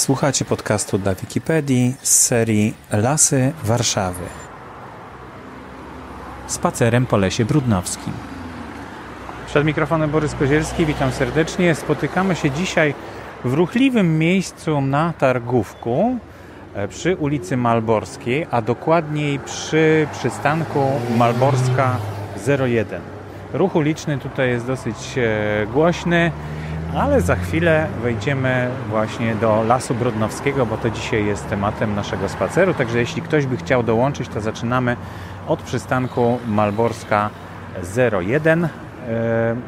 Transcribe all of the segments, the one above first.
Słuchacie podcastu dla Wikipedii z serii Lasy Warszawy. Spacerem po lesie brudnowskim. Przed mikrofonem Borys Kozielski, witam serdecznie. Spotykamy się dzisiaj w ruchliwym miejscu na Targówku e, przy ulicy Malborskiej, a dokładniej przy przystanku Malborska 01. Ruch uliczny tutaj jest dosyć e, głośny, ale za chwilę wejdziemy właśnie do Lasu Brodnowskiego, bo to dzisiaj jest tematem naszego spaceru. Także jeśli ktoś by chciał dołączyć, to zaczynamy od przystanku Malborska 01.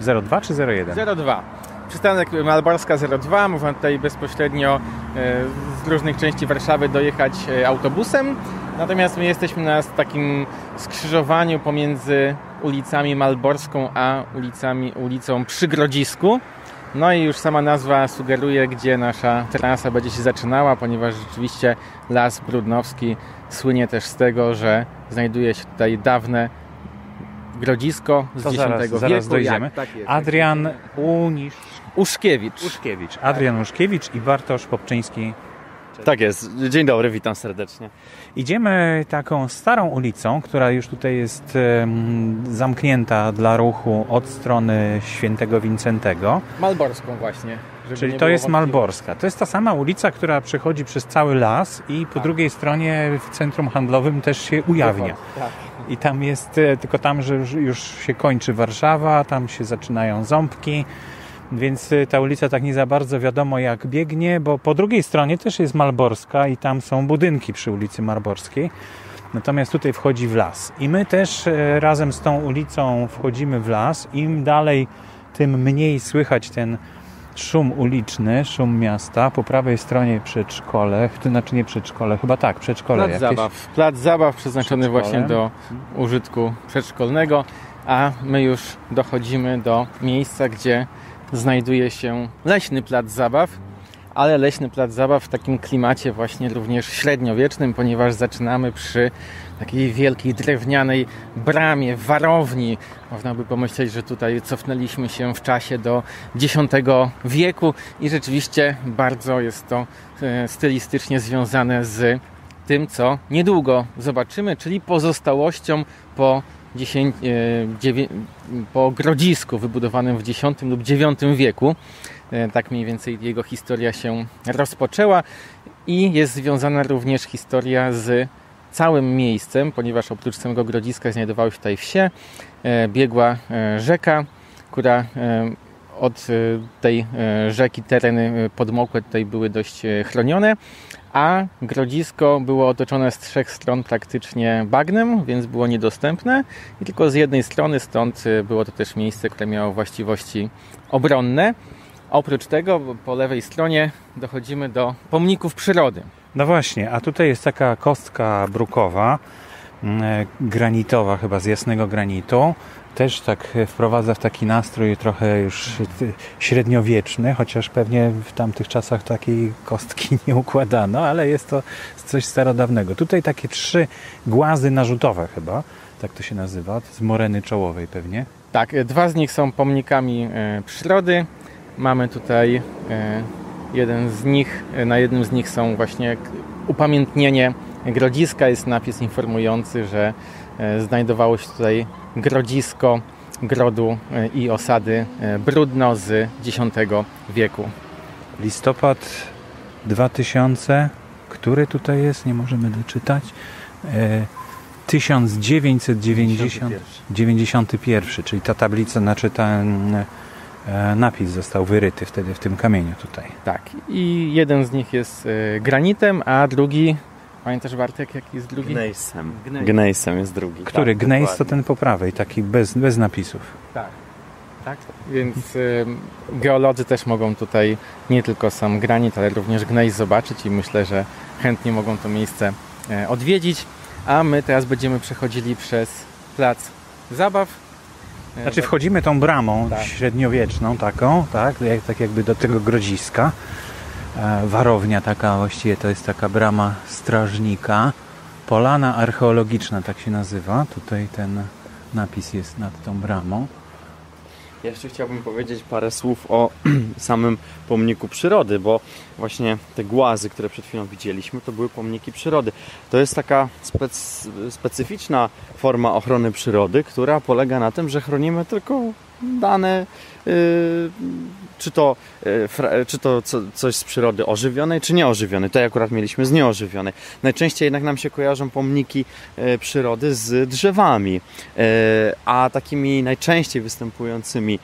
02 czy 01? 02. Przystanek Malborska 02. Można tutaj bezpośrednio e, z różnych części Warszawy dojechać e, autobusem. Natomiast my jesteśmy na takim skrzyżowaniu pomiędzy ulicami Malborską a ulicami, ulicą Przygrodzisku. No i już sama nazwa sugeruje, gdzie nasza trasa będzie się zaczynała, ponieważ rzeczywiście Las Brudnowski słynie też z tego, że znajduje się tutaj dawne grodzisko z To X zaraz, wieku. zaraz dojdziemy. Jak, tak jest. Adrian Unisz... Uszkiewicz. Uszkiewicz. Adrian Uszkiewicz i Bartosz Popczyński. Tak jest. Dzień dobry, witam serdecznie. Idziemy taką starą ulicą, która już tutaj jest zamknięta dla ruchu od strony Świętego Wincentego. Malborską właśnie. Czyli to jest. Malborska. To jest ta sama ulica, która przechodzi przez cały las i po Tak. drugiej stronie w centrum handlowym też się ujawnia. Tak. I tam jest, e, tylko tam, że już się kończy Warszawa, tam się zaczynają ząbki, więc e, ta ulica tak nie za bardzo wiadomo jak biegnie, bo po drugiej stronie też jest Malborska i tam są budynki przy ulicy Malborskiej. Natomiast tutaj wchodzi w las. I my też e, razem z tą ulicą wchodzimy w las. Im dalej, tym mniej słychać ten szum uliczny, szum miasta. Po prawej stronie przedszkole, to znaczy nie przedszkole, chyba tak, przedszkole Plac jakieś. zabaw. Plac zabaw przeznaczony właśnie do użytku przedszkolnego, a my już dochodzimy do miejsca, gdzie znajduje się leśny plac zabaw, ale leśny plac zabaw w takim klimacie właśnie również średniowiecznym, ponieważ zaczynamy przy takiej wielkiej drewnianej bramie, warowni. Można by pomyśleć, że tutaj cofnęliśmy się w czasie do X wieku i rzeczywiście bardzo jest to e, stylistycznie związane z tym, co niedługo zobaczymy, czyli pozostałością po, 10, e, po grodzisku wybudowanym w X lub IX wieku. E, Tak mniej więcej jego historia się rozpoczęła i jest związana również historia z całym miejscem, ponieważ oprócz samego grodziska znajdowały się tutaj wsie, e, biegła rzeka, która od tej rzeki tereny podmokłe tutaj były dość chronione, a grodzisko było otoczone z trzech stron praktycznie bagnem, więc było niedostępne i tylko z jednej strony, stąd e, było to też miejsce, które miało właściwości obronne. Oprócz tego po lewej stronie dochodzimy do pomników przyrody. No właśnie, a tutaj jest taka kostka brukowa, mm, e, granitowa chyba z jasnego granitu. Też tak e, wprowadza w taki nastrój trochę już e, średniowieczny, chociaż pewnie w tamtych czasach takiej kostki nie układano, ale jest to coś starodawnego. Tutaj takie trzy głazy narzutowe chyba, tak to się nazywa, z moreny czołowej pewnie. Tak, e, dwa z nich są pomnikami przyrody. Mamy tutaj jeden z nich, na jednym z nich są właśnie upamiętnienie grodziska. Jest napis informujący, że znajdowało się tutaj grodzisko grodu e, i osady e, Brudno z X wieku. Listopad 2000, który tutaj jest, nie możemy doczytać. E, 1990, 91, czyli ta tablica, znaczy ten e, napis został wyryty wtedy w tym kamieniu tutaj. Tak, i jeden z nich jest e, granitem, a drugi, pamiętasz Bartek, jaki jest drugi? Gnejsem. Gnejs. Gnejsem jest drugi. Który tak, gnejs to ten po prawej, taki bez, bez napisów. Tak. Tak. Więc y, geolodzy też mogą tutaj nie tylko sam granit, ale również gnejs zobaczyć i myślę, że chętnie mogą to miejsce e, odwiedzić. A my teraz będziemy przechodzili przez plac zabaw. E, Znaczy wchodzimy tą bramą Tak. średniowieczną taką, tak, jak, tak jakby do tego grodziska. E, warownia taka, właściwie to jest taka brama strażnika. Polana archeologiczna tak się nazywa. Tutaj ten napis jest nad tą bramą. Jeszcze chciałbym powiedzieć parę słów o samym pomniku przyrody, bo właśnie te głazy, które przed chwilą widzieliśmy, to były pomniki przyrody. To jest taka spec specyficzna forma ochrony przyrody, która polega na tym, że chronimy tylko dane, yy, czy to, yy, czy to co, coś z przyrody ożywionej, czy nieożywionej. Tutaj akurat mieliśmy z nieożywionej. Najczęściej jednak nam się kojarzą pomniki yy, przyrody z drzewami, a takimi najczęściej występującymi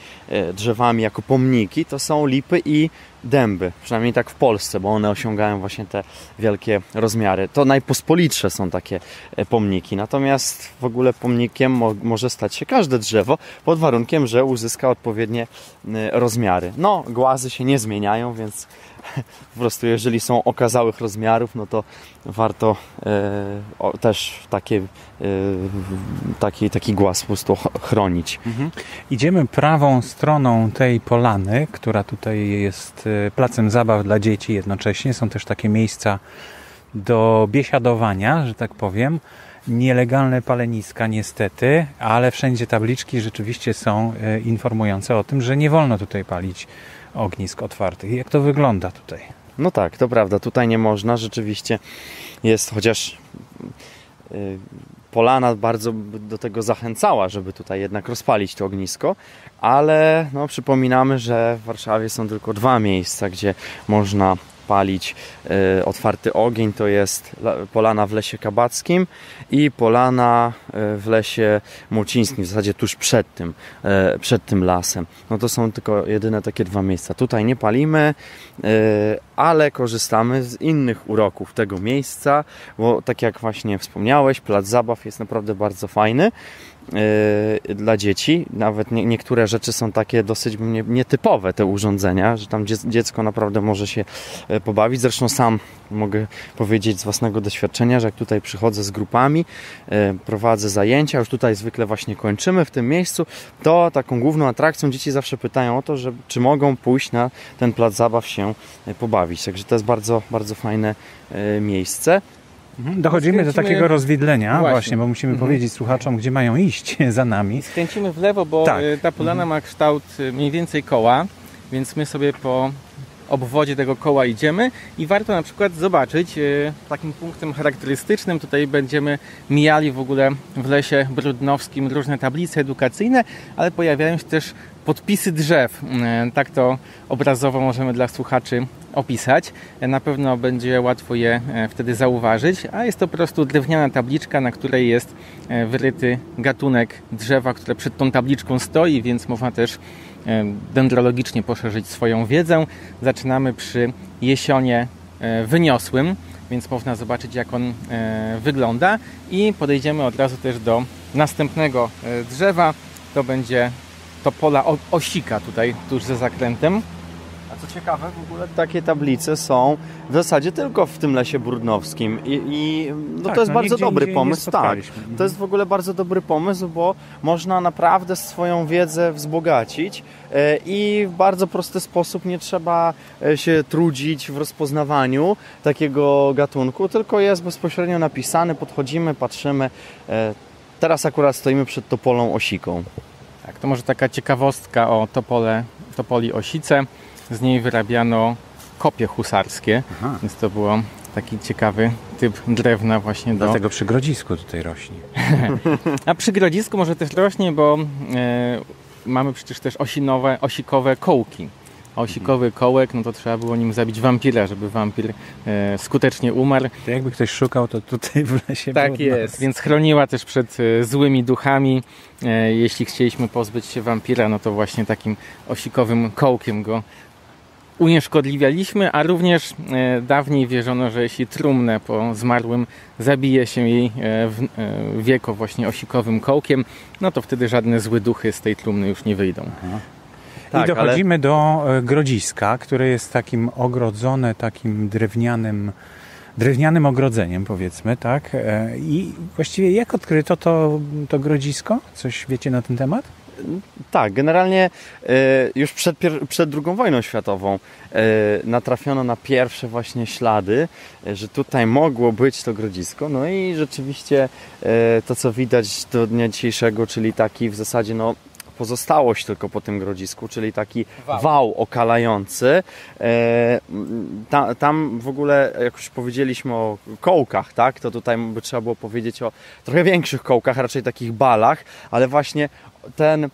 drzewami jako pomniki to są lipy i dęby, przynajmniej tak w Polsce, bo one osiągają właśnie te wielkie rozmiary. To najpospolitsze są takie e, pomniki, natomiast w ogóle pomnikiem mo może stać się każde drzewo, pod warunkiem, że uzyska odpowiednie rozmiary. No, głazy się nie zmieniają, więc po prostu jeżeli są okazałych rozmiarów, no to warto e, też takie, e, taki, taki głaz po prostu chronić. Mhm. Idziemy prawą stroną tej polany, która tutaj jest e, placem zabaw dla dzieci jednocześnie. Są też takie miejsca do biesiadowania, że tak powiem. Nielegalne paleniska niestety, ale wszędzie tabliczki rzeczywiście są e, informujące o tym, że nie wolno tutaj palić ognisk otwartych. Jak to wygląda tutaj? No tak, to prawda. Tutaj nie można. Rzeczywiście jest, chociaż yy, Polana bardzo do tego zachęcała, żeby tutaj jednak rozpalić to ognisko, ale no, przypominamy, że w Warszawie są tylko dwa miejsca, gdzie można palić e, otwarty ogień. To jest polana w lesie kabackim i polana e, w lesie mucińskim, w zasadzie tuż przed tym, e, przed tym lasem. No to są tylko jedyne takie dwa miejsca. Tutaj nie palimy, ale korzystamy z innych uroków tego miejsca, bo tak jak właśnie wspomniałeś, plac zabaw jest naprawdę bardzo fajny. Yy, dla dzieci. Nawet nie, niektóre rzeczy są takie dosyć nie, nietypowe, te urządzenia, że tam dziecko naprawdę może się e, pobawić. Zresztą sam mogę powiedzieć z własnego doświadczenia, że jak tutaj przychodzę z grupami, e, prowadzę zajęcia, już tutaj zwykle właśnie kończymy w tym miejscu, to taką główną atrakcją dzieci zawsze pytają o to, że czy mogą pójść na ten plac zabaw się e, pobawić. Także to jest bardzo, bardzo fajne miejsce. Mhm. Dochodzimy do takiego rozwidlenia, właśnie, właśnie bo musimy mhm. powiedzieć słuchaczom, gdzie mają iść za nami. Skręcimy w lewo, bo tak. Y, ta polana mhm. ma kształt y, mniej więcej koła, więc my sobie po obwodzie tego koła idziemy i warto na przykład zobaczyć y, takim punktem charakterystycznym, tutaj będziemy mijali w ogóle w lesie brudnowskim różne tablice edukacyjne, ale pojawiają się też podpisy drzew. Tak to obrazowo możemy dla słuchaczy opisać. Na pewno będzie łatwo je e, wtedy zauważyć, a jest to po prostu drewniana tabliczka, na której jest e, wyryty gatunek drzewa, które przed tą tabliczką stoi, więc można też e, dendrologicznie poszerzyć swoją wiedzę. Zaczynamy przy jesionie wyniosłym, więc można zobaczyć jak on wygląda i podejdziemy od razu też do następnego drzewa. To będzie to pola osika tutaj tuż ze zakrętem. Co ciekawe, w ogóle takie tablice są w zasadzie tylko w tym lesie brudnowskim i, i no tak, to jest no bardzo dobry pomysł. Tak, to jest w ogóle bardzo dobry pomysł, bo można naprawdę swoją wiedzę wzbogacić e, i w bardzo prosty sposób nie trzeba e, się trudzić w rozpoznawaniu takiego gatunku, tylko jest bezpośrednio napisany, podchodzimy, patrzymy. E, teraz akurat stoimy przed topolą osiką. Tak, to może taka ciekawostka o topole, topoli osice z niej wyrabiano kopie husarskie, Aha. więc to było taki ciekawy typ drewna właśnie do... Dlatego przy grodzisku tutaj rośnie. A przy grodzisku może też rośnie, bo e, mamy przecież też osinowe, osikowe kołki. Osikowy kołek, no to trzeba było nim zabić wampira, żeby wampir e, skutecznie umarł. To jakby ktoś szukał, to tutaj w lesie Tak jest, więc chroniła też przed e, złymi duchami. E, jeśli chcieliśmy pozbyć się wampira, no to właśnie takim osikowym kołkiem go unieszkodliwialiśmy, a również e, dawniej wierzono, że jeśli trumnę po zmarłym zabije się jej e, w e, wieko właśnie osikowym kołkiem, no to wtedy żadne złe duchy z tej trumny już nie wyjdą. Aha. Tak, I dochodzimy ale... do grodziska, które jest takim ogrodzone takim drewnianym drewnianym ogrodzeniem, powiedzmy, tak? I właściwie jak odkryto to, to grodzisko? Coś wiecie na ten temat? Tak, generalnie e, już przed, przed II wojną światową e, natrafiono na pierwsze właśnie ślady, e, że tutaj mogło być to grodzisko. No i rzeczywiście to, co widać do dnia dzisiejszego, czyli taki w zasadzie no, pozostałość tylko po tym grodzisku, czyli taki Wał. wał, okalający. E, ta, tam w ogóle, jak już powiedzieliśmy o kołkach, tak, to tutaj by trzeba było powiedzieć o trochę większych kołkach, raczej takich balach, ale właśnie ten,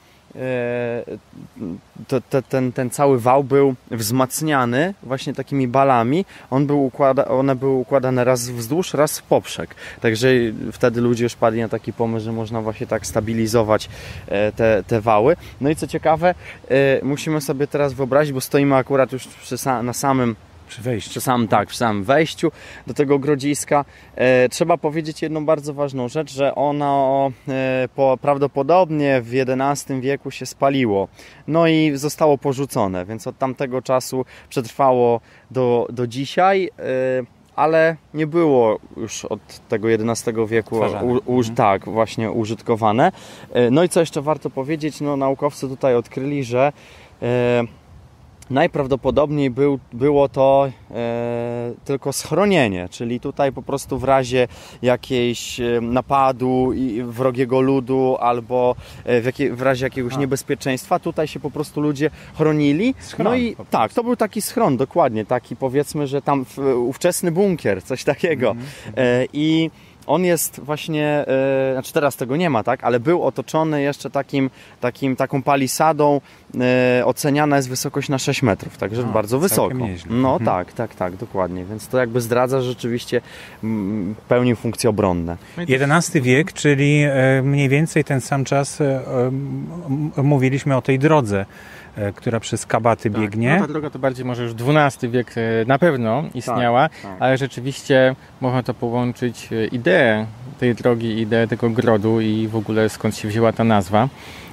to, to, ten, ten cały wał był wzmacniany właśnie takimi balami. On był układa, one były układane raz wzdłuż, raz w poprzek. Także wtedy ludzie już padli na taki pomysł, że można właśnie tak stabilizować e, te, te wały. No i co ciekawe, e, musimy sobie teraz wyobrazić, bo stoimy akurat już przy, na samym Przy wejściu. przy samym, tak, przy samym wejściu do tego grodziska. E, trzeba powiedzieć jedną bardzo ważną rzecz, że ono e, po, prawdopodobnie w XI wieku się spaliło. No i zostało porzucone, więc od tamtego czasu przetrwało do, do dzisiaj. E, ale nie było już od tego XI wieku u, u, Mhm. tak właśnie użytkowane. E, No i co jeszcze warto powiedzieć, no naukowcy tutaj odkryli, że e, Najprawdopodobniej był, było to e, tylko schronienie, czyli tutaj po prostu w razie jakiejś e, napadu i wrogiego ludu albo e, w, jakie, w razie jakiegoś A. niebezpieczeństwa, tutaj się po prostu ludzie chronili. Schron no i tak, to był taki schron, dokładnie, taki powiedzmy, że tam w, ówczesny bunkier, coś takiego. Mhm. E, I on jest właśnie, e, znaczy teraz tego nie ma, tak, ale był otoczony jeszcze takim, takim taką palisadą, e, oceniana jest wysokość na 6 metrów, także A, bardzo wysoko. nieźle. No Mhm. tak, tak, tak, dokładnie, więc to jakby zdradza, że rzeczywiście mm, pełnił funkcje obronne. XI wiek, czyli e, mniej więcej ten sam czas mówiliśmy o tej drodze, która przez Kabaty Tak, biegnie. No ta droga to bardziej może już XII wiek e, na pewno istniała, tak. ale rzeczywiście można to połączyć e, ideę tej drogi, ideę tego grodu i w ogóle skąd się wzięła ta nazwa,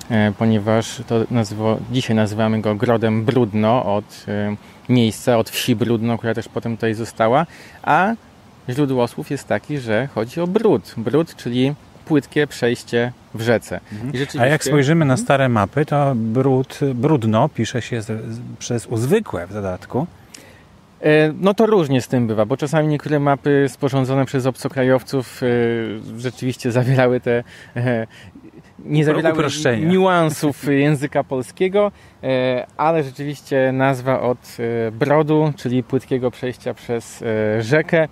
e, ponieważ to nazwo, dzisiaj nazywamy go Grodem Brudno od e, miejsca, od wsi Brudno, która też potem tutaj została, a źródło słów jest taki, że chodzi o brud. Brud, czyli płytkie przejście w rzece. I rzeczywiście, A jak spojrzymy na stare mapy, to brud, brudno pisze się z, przez U zwykłe w dodatku. E, No to różnie z tym bywa, bo czasami niektóre mapy sporządzone przez obcokrajowców e, rzeczywiście zawierały te e, nie zawierały niuansów języka polskiego, ale rzeczywiście nazwa od brodu, czyli płytkiego przejścia przez rzekę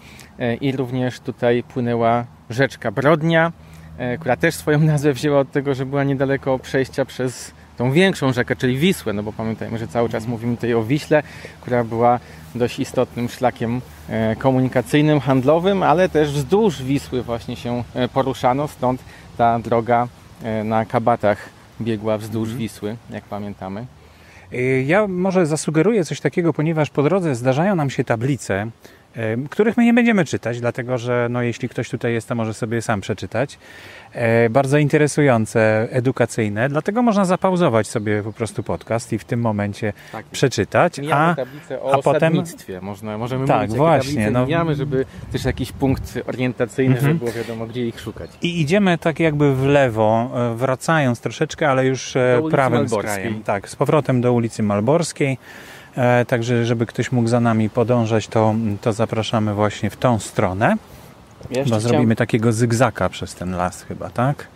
i również tutaj płynęła rzeczka Brodnia, która też swoją nazwę wzięła od tego, że była niedaleko przejścia przez tą większą rzekę, czyli Wisłę, no bo pamiętajmy, że cały czas mówimy tutaj o Wiśle, która była dość istotnym szlakiem e, komunikacyjnym, handlowym, ale też wzdłuż Wisły właśnie się e, poruszano, stąd ta droga e, na kabatach biegła wzdłuż Wisły, jak pamiętamy. Ja może zasugeruję coś takiego, ponieważ po drodze zdarzają nam się tablice, których my nie będziemy czytać, dlatego że no, jeśli ktoś tutaj jest, to może sobie sam przeczytać. E, Bardzo interesujące, edukacyjne, dlatego można zapauzować sobie po prostu podcast i w tym momencie Tak. przeczytać. A tablicę o a potem-. Można, możemy Tak, mówić, właśnie, no. mijamy, żeby też jakiś punkt orientacyjny, Mhm. żeby było wiadomo, gdzie ich szukać. I idziemy tak jakby w lewo, e, wracając troszeczkę, ale już e, prawym Malborskiej. skrajem. Tak, z powrotem do ulicy Malborskiej. E, Także, żeby ktoś mógł za nami podążać, to, to zapraszamy właśnie w tą stronę. Jeszcze Bo chciałem- zrobimy takiego zygzaka przez ten las chyba, tak?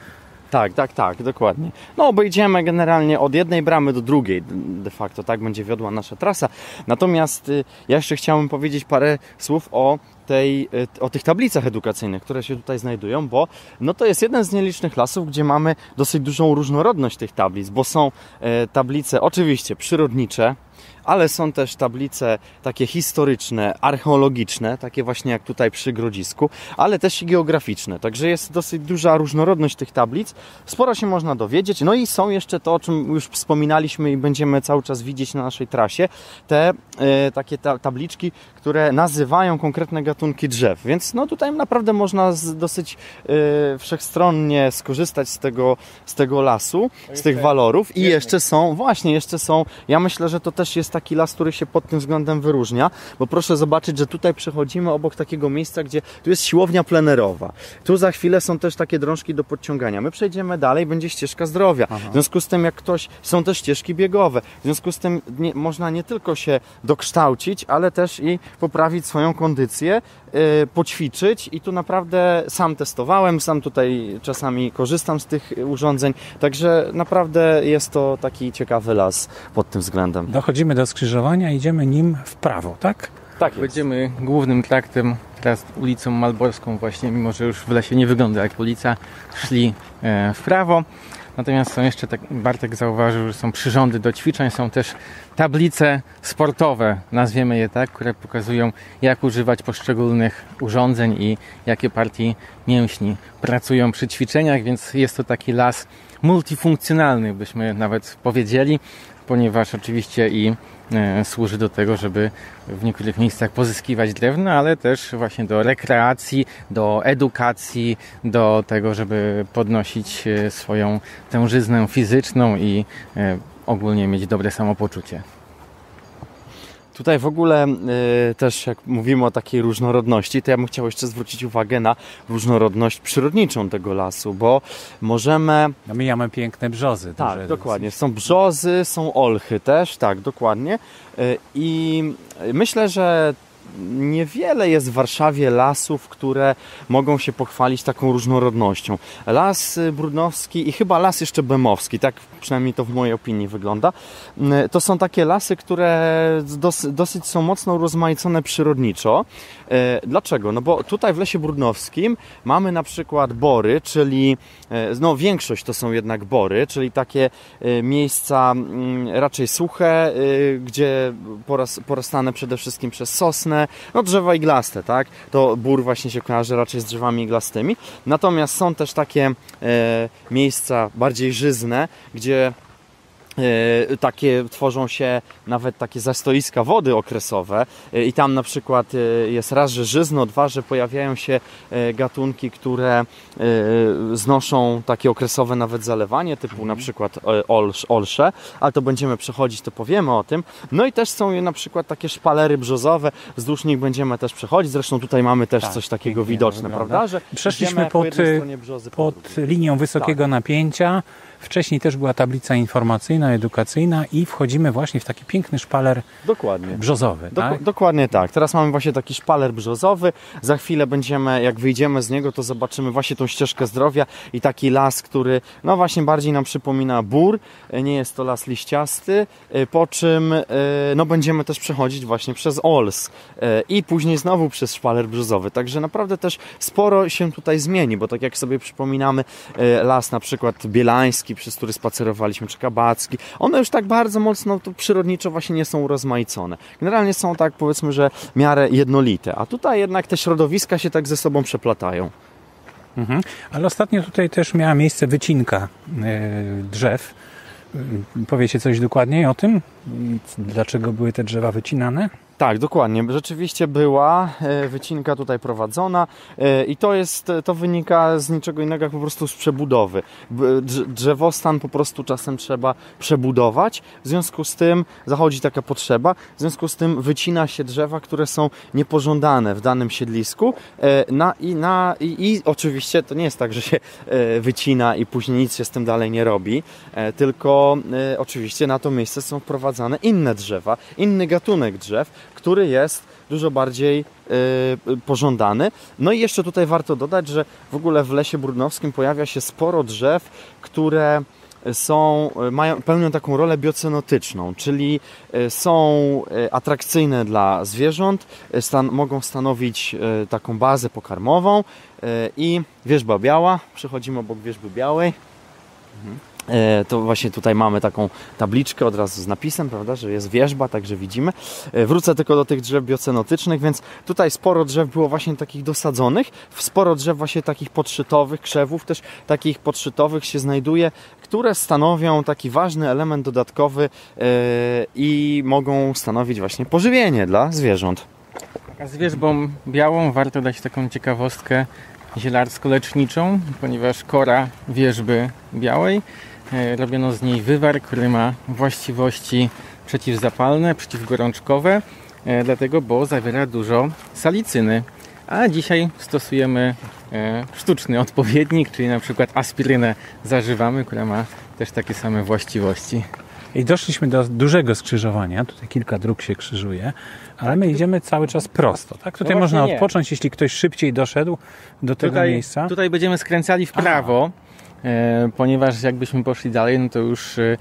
Tak, tak, tak, dokładnie. No, obejdziemy generalnie od jednej bramy do drugiej, de facto tak będzie wiodła nasza trasa. Natomiast y, ja jeszcze chciałbym powiedzieć parę słów o tej, y, o tych tablicach edukacyjnych, które się tutaj znajdują, bo no to jest jeden z nielicznych lasów, gdzie mamy dosyć dużą różnorodność tych tablic, bo są e, tablice oczywiście przyrodnicze, ale są też tablice takie historyczne, archeologiczne, takie właśnie jak tutaj przy Grodzisku, ale też i geograficzne. Także jest dosyć duża różnorodność tych tablic. Sporo się można dowiedzieć. No i są jeszcze to, o czym już wspominaliśmy i będziemy cały czas widzieć na naszej trasie, te e, takie ta, tabliczki, które nazywają konkretne gatunki drzew. Więc no tutaj naprawdę można z, dosyć e, wszechstronnie skorzystać z tego, z tego lasu, z tych walorów i jeszcze są, właśnie, jeszcze są, ja myślę, że to też jest taki las, który się pod tym względem wyróżnia, bo proszę zobaczyć, że tutaj przechodzimy obok takiego miejsca, gdzie tu jest siłownia plenerowa. Tu za chwilę są też takie drążki do podciągania. My przejdziemy dalej, będzie ścieżka zdrowia. Aha. W związku z tym, jak ktoś, są też ścieżki biegowe. W związku z tym nie, można nie tylko się dokształcić, ale też i poprawić swoją kondycję, poćwiczyć i tu naprawdę sam testowałem, sam tutaj czasami korzystam z tych urządzeń, także naprawdę jest to taki ciekawy las pod tym względem. Dochodzimy do skrzyżowania, idziemy nim w prawo, tak? Tak Będziemy głównym traktem, teraz ulicą Malborską właśnie, mimo że już w lesie nie wygląda jak ulica, szli e, w prawo. Natomiast są jeszcze, tak Bartek zauważył, że są przyrządy do ćwiczeń, są też tablice sportowe, nazwiemy je tak, które pokazują jak używać poszczególnych urządzeń i jakie partie mięśni pracują przy ćwiczeniach, więc jest to taki las multifunkcjonalny, byśmy nawet powiedzieli, ponieważ oczywiście i służy do tego, żeby w niektórych miejscach pozyskiwać drewno, ale też właśnie do rekreacji, do edukacji, do tego, żeby podnosić e, swoją tężyznę fizyczną i e, ogólnie mieć dobre samopoczucie. Tutaj w ogóle y, też jak mówimy o takiej różnorodności, to ja bym chciał jeszcze zwrócić uwagę na różnorodność przyrodniczą tego lasu, bo możemy No mijamy piękne brzozy. Tak, duże dokładnie. Są brzozy, są olchy też, tak, dokładnie. Y, I myślę, że niewiele jest w Warszawie lasów, które mogą się pochwalić taką różnorodnością. Las y, Brudnowski i chyba las jeszcze Bemowski, tak przynajmniej to w mojej opinii wygląda. Y, To są takie lasy, które dos, dosyć są mocno rozmaicone przyrodniczo. Y, Dlaczego? No bo tutaj w Lesie Brudnowskim mamy na przykład bory, czyli no większość to są jednak bory, czyli takie miejsca mm, raczej suche, gdzie poras, porastane przede wszystkim przez sosnę, no drzewa iglaste, tak? To bór właśnie się kojarzy raczej z drzewami iglastymi. Natomiast są też takie e, miejsca bardziej żyzne, gdzie takie tworzą się nawet takie zastoiska wody okresowe e, i tam na przykład e, jest raz, że żyzno, dwa, że pojawiają się e, gatunki, które e, znoszą takie okresowe nawet zalewanie, typu na przykład e, olsz, olsze, ale to będziemy przechodzić, to powiemy o tym. No i też są na przykład takie szpalery brzozowe, wzdłuż nich będziemy też przechodzić, zresztą tutaj mamy też Tak, coś takiego widoczne, wygląda. prawda? Że Przeszliśmy pod, y, stronie brzozy, po Pod drugiej. linią wysokiego napięcia. Wcześniej też była tablica informacyjna, edukacyjna i wchodzimy właśnie w taki piękny szpaler Dokładnie. brzozowy. Tak? Dokładnie tak. Teraz mamy właśnie taki szpaler brzozowy. Za chwilę będziemy, jak wyjdziemy z niego, to zobaczymy właśnie tą ścieżkę zdrowia i taki las, który no właśnie bardziej nam przypomina bór. Nie jest to las liściasty. e, Po czym e, no będziemy też przechodzić właśnie przez Ols e, i później znowu przez szpaler brzozowy. Także naprawdę też sporo się tutaj zmieni, bo tak jak sobie przypominamy las na przykład bielański, przez który spacerowaliśmy, czy kabacki, one już tak bardzo mocno tu przyrodniczo właśnie nie są urozmaicone. Generalnie są tak powiedzmy, że w miarę jednolite, a tutaj jednak te środowiska się tak ze sobą przeplatają. Mhm. Ale ostatnio tutaj też miała miejsce wycinka e, drzew. E, Powiecie coś dokładniej o tym? Dlaczego były te drzewa wycinane? Tak, dokładnie. Rzeczywiście była e, wycinka tutaj prowadzona e, i to jest, to wynika z niczego innego jak po prostu z przebudowy. Drzewostan po prostu czasem trzeba przebudować, w związku z tym zachodzi taka potrzeba, w związku z tym wycina się drzewa, które są niepożądane w danym siedlisku e, na, i, na, i, i oczywiście to nie jest tak, że się wycina i później nic się z tym dalej nie robi, tylko oczywiście na to miejsce są wprowadzane inne drzewa, inny gatunek drzew, który jest dużo bardziej e, pożądany. No i jeszcze tutaj warto dodać, że w ogóle w Lesie Brudnowskim pojawia się sporo drzew, które są, mają, pełnią taką rolę biocenotyczną, czyli e, są atrakcyjne dla zwierząt, stan, mogą stanowić taką bazę pokarmową i wierzba biała, przechodzimy obok wierzby białej, E, to właśnie tutaj mamy taką tabliczkę od razu z napisem, prawda, że jest wierzba, także widzimy. E, Wrócę tylko do tych drzew biocenotycznych, więc tutaj sporo drzew było właśnie takich dosadzonych, sporo drzew właśnie takich podszytowych, krzewów też takich podszytowych się znajduje, które stanowią taki ważny element dodatkowy e, i mogą stanowić właśnie pożywienie dla zwierząt. A z wierzbą białą warto dać taką ciekawostkę zielarsko-leczniczą, ponieważ kora wierzby białej e, robiono z niej wywar, który ma właściwości przeciwzapalne, przeciwgorączkowe, e, dlatego, bo zawiera dużo salicyny. A dzisiaj stosujemy e, sztuczny odpowiednik, czyli na przykład aspirynę zażywamy, która ma też takie same właściwości. I doszliśmy do dużego skrzyżowania. Tutaj kilka dróg się krzyżuje, ale my idziemy cały czas prosto. Tak? Tutaj No można właśnie nie. odpocząć, jeśli ktoś szybciej doszedł do tego tutaj, miejsca. Tutaj będziemy skręcali w prawo, e, ponieważ jakbyśmy poszli dalej, no to już e,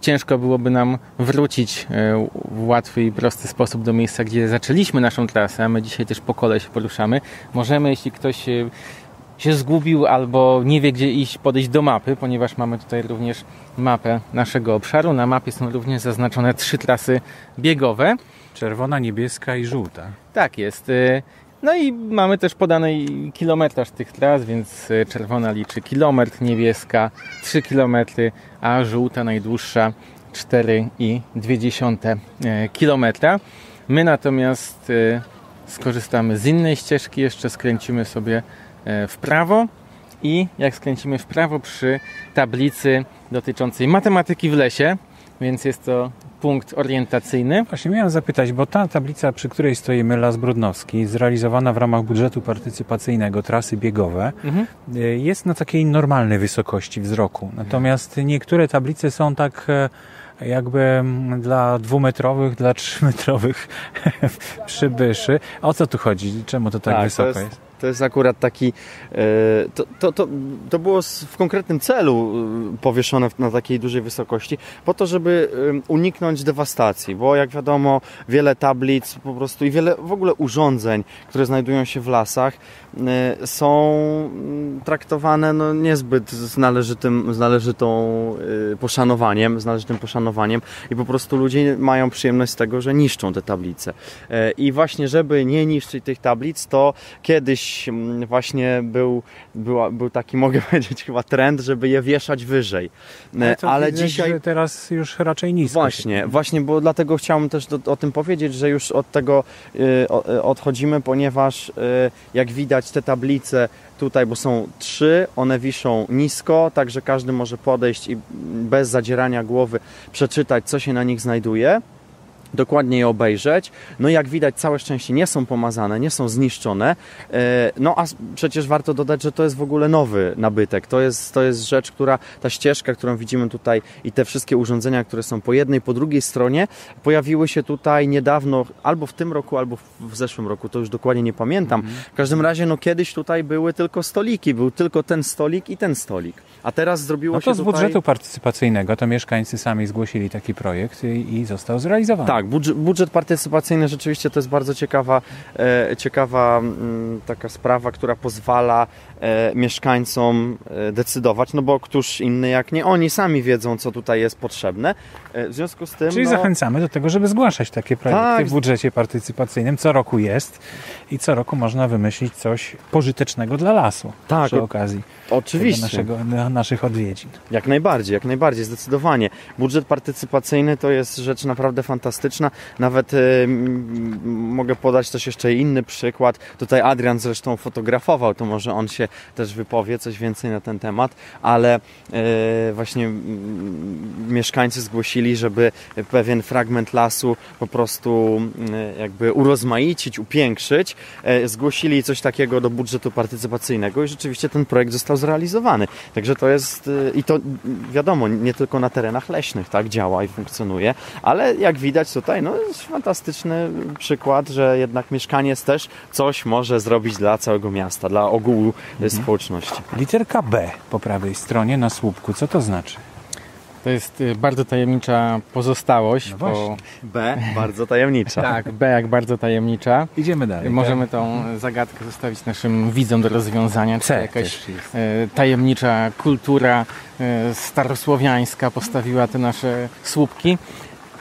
ciężko byłoby nam wrócić e, w łatwy i prosty sposób do miejsca, gdzie zaczęliśmy naszą trasę, a my dzisiaj też po kole się poruszamy. Możemy, jeśli ktoś e, się zgubił albo nie wie, gdzie iść, podejść do mapy, ponieważ mamy tutaj również mapę naszego obszaru. Na mapie są również zaznaczone trzy trasy biegowe. Czerwona, niebieska i żółta. Tak jest. No i mamy też podany kilometraż tych tras, więc y, czerwona liczy kilometr, niebieska 3 km, a żółta najdłuższa 4,2 km. My natomiast y, skorzystamy z innej ścieżki, jeszcze skręcimy sobie e, w prawo i jak skręcimy w prawo przy tablicy dotyczącej matematyki w lesie, więc jest to punkt orientacyjny. Właśnie miałem zapytać, bo ta tablica, przy której stoimy, Las Brudnowski, zrealizowana w ramach budżetu partycypacyjnego, trasy biegowe, Mhm. jest na takiej normalnej wysokości wzroku. Natomiast niektóre tablice są tak e, jakby mm, dla dwumetrowych, dla trzymetrowych przybyszy. O co tu chodzi? Czemu to tak, Tak, to wysoko jest- jest? To jest akurat taki. e, To, to, to, to było w konkretnym celu e, powieszone na takiej dużej wysokości, po to, żeby e, uniknąć dewastacji, bo jak wiadomo, wiele tablic po prostu i wiele w ogóle urządzeń, które znajdują się w lasach, są mm, traktowane no, niezbyt z należytym, z należytą poszanowaniem, z należytym poszanowaniem i po prostu ludzie mają przyjemność z tego, że niszczą te tablice. I właśnie, żeby nie niszczyć tych tablic, to kiedyś mm, właśnie był, była, był taki, mogę powiedzieć, chyba trend, żeby je wieszać wyżej. E, to Ale widać, dzisiaj. teraz już raczej nisko. Właśnie, właśnie, bo dlatego chciałem też do, o tym powiedzieć, że już od tego y, odchodzimy, ponieważ y, jak widać te tablice tutaj, bo są trzy, one wiszą nisko, także każdy może podejść i bez zadzierania głowy przeczytać, co się na nich znajduje. Dokładnie je obejrzeć. No jak widać, całe szczęście nie są pomazane, nie są zniszczone. E, No a przecież warto dodać, że to jest w ogóle nowy nabytek. To jest, to jest rzecz, która, ta ścieżka, którą widzimy tutaj i te wszystkie urządzenia, które są po jednej, po drugiej stronie, pojawiły się tutaj niedawno, albo w tym roku, albo w- zeszłym roku, to już dokładnie nie pamiętam. W każdym razie, no kiedyś tutaj były tylko stoliki, był tylko ten stolik i ten stolik. A teraz zrobiło No się to z tutaj... budżetu partycypacyjnego to mieszkańcy sami zgłosili taki projekt i, i został zrealizowany. Tak, budżet, budżet partycypacyjny rzeczywiście to jest bardzo ciekawa, e, ciekawa mm, taka sprawa, która pozwala mieszkańcom e, decydować, no bo któż inny jak nie oni sami wiedzą, co tutaj jest potrzebne. E, w związku z tym. Czyli no, zachęcamy do tego, żeby zgłaszać takie projekty Tak. w budżecie partycypacyjnym. Co roku jest i co roku można wymyślić coś pożytecznego dla lasu Tak, przy okazji Oczywiście. naszego, na- naszych odwiedzin. Jak najbardziej, jak najbardziej, zdecydowanie. Budżet partycypacyjny to jest rzecz naprawdę fantastyczna. Nawet e, mogę podać też jeszcze inny przykład. Tutaj Adrian zresztą fotografował, to może on się też wypowie coś więcej na ten temat, ale e, właśnie m, mieszkańcy zgłosili, żeby pewien fragment lasu po prostu m, jakby urozmaicić, upiększyć. E, Zgłosili coś takiego do budżetu partycypacyjnego i rzeczywiście ten projekt został zrealizowany. Także to jest y, i to mm, wiadomo, nie tylko na terenach leśnych tak działa i funkcjonuje, ale jak widać tutaj, no jest fantastyczny przykład, że jednak mieszkaniec też coś może zrobić dla całego miasta, dla ogółu y, społeczności. Literka B po prawej stronie na słupku. Co to znaczy? To jest y, bardzo tajemnicza pozostałość. No bo. B, bardzo tajemnicza. tak, B jak bardzo tajemnicza. Idziemy dalej. Możemy tą zagadkę zostawić naszym widzom do rozwiązania. Czy C jakaś też jest. e, tajemnicza kultura starosłowiańska postawiła te nasze słupki.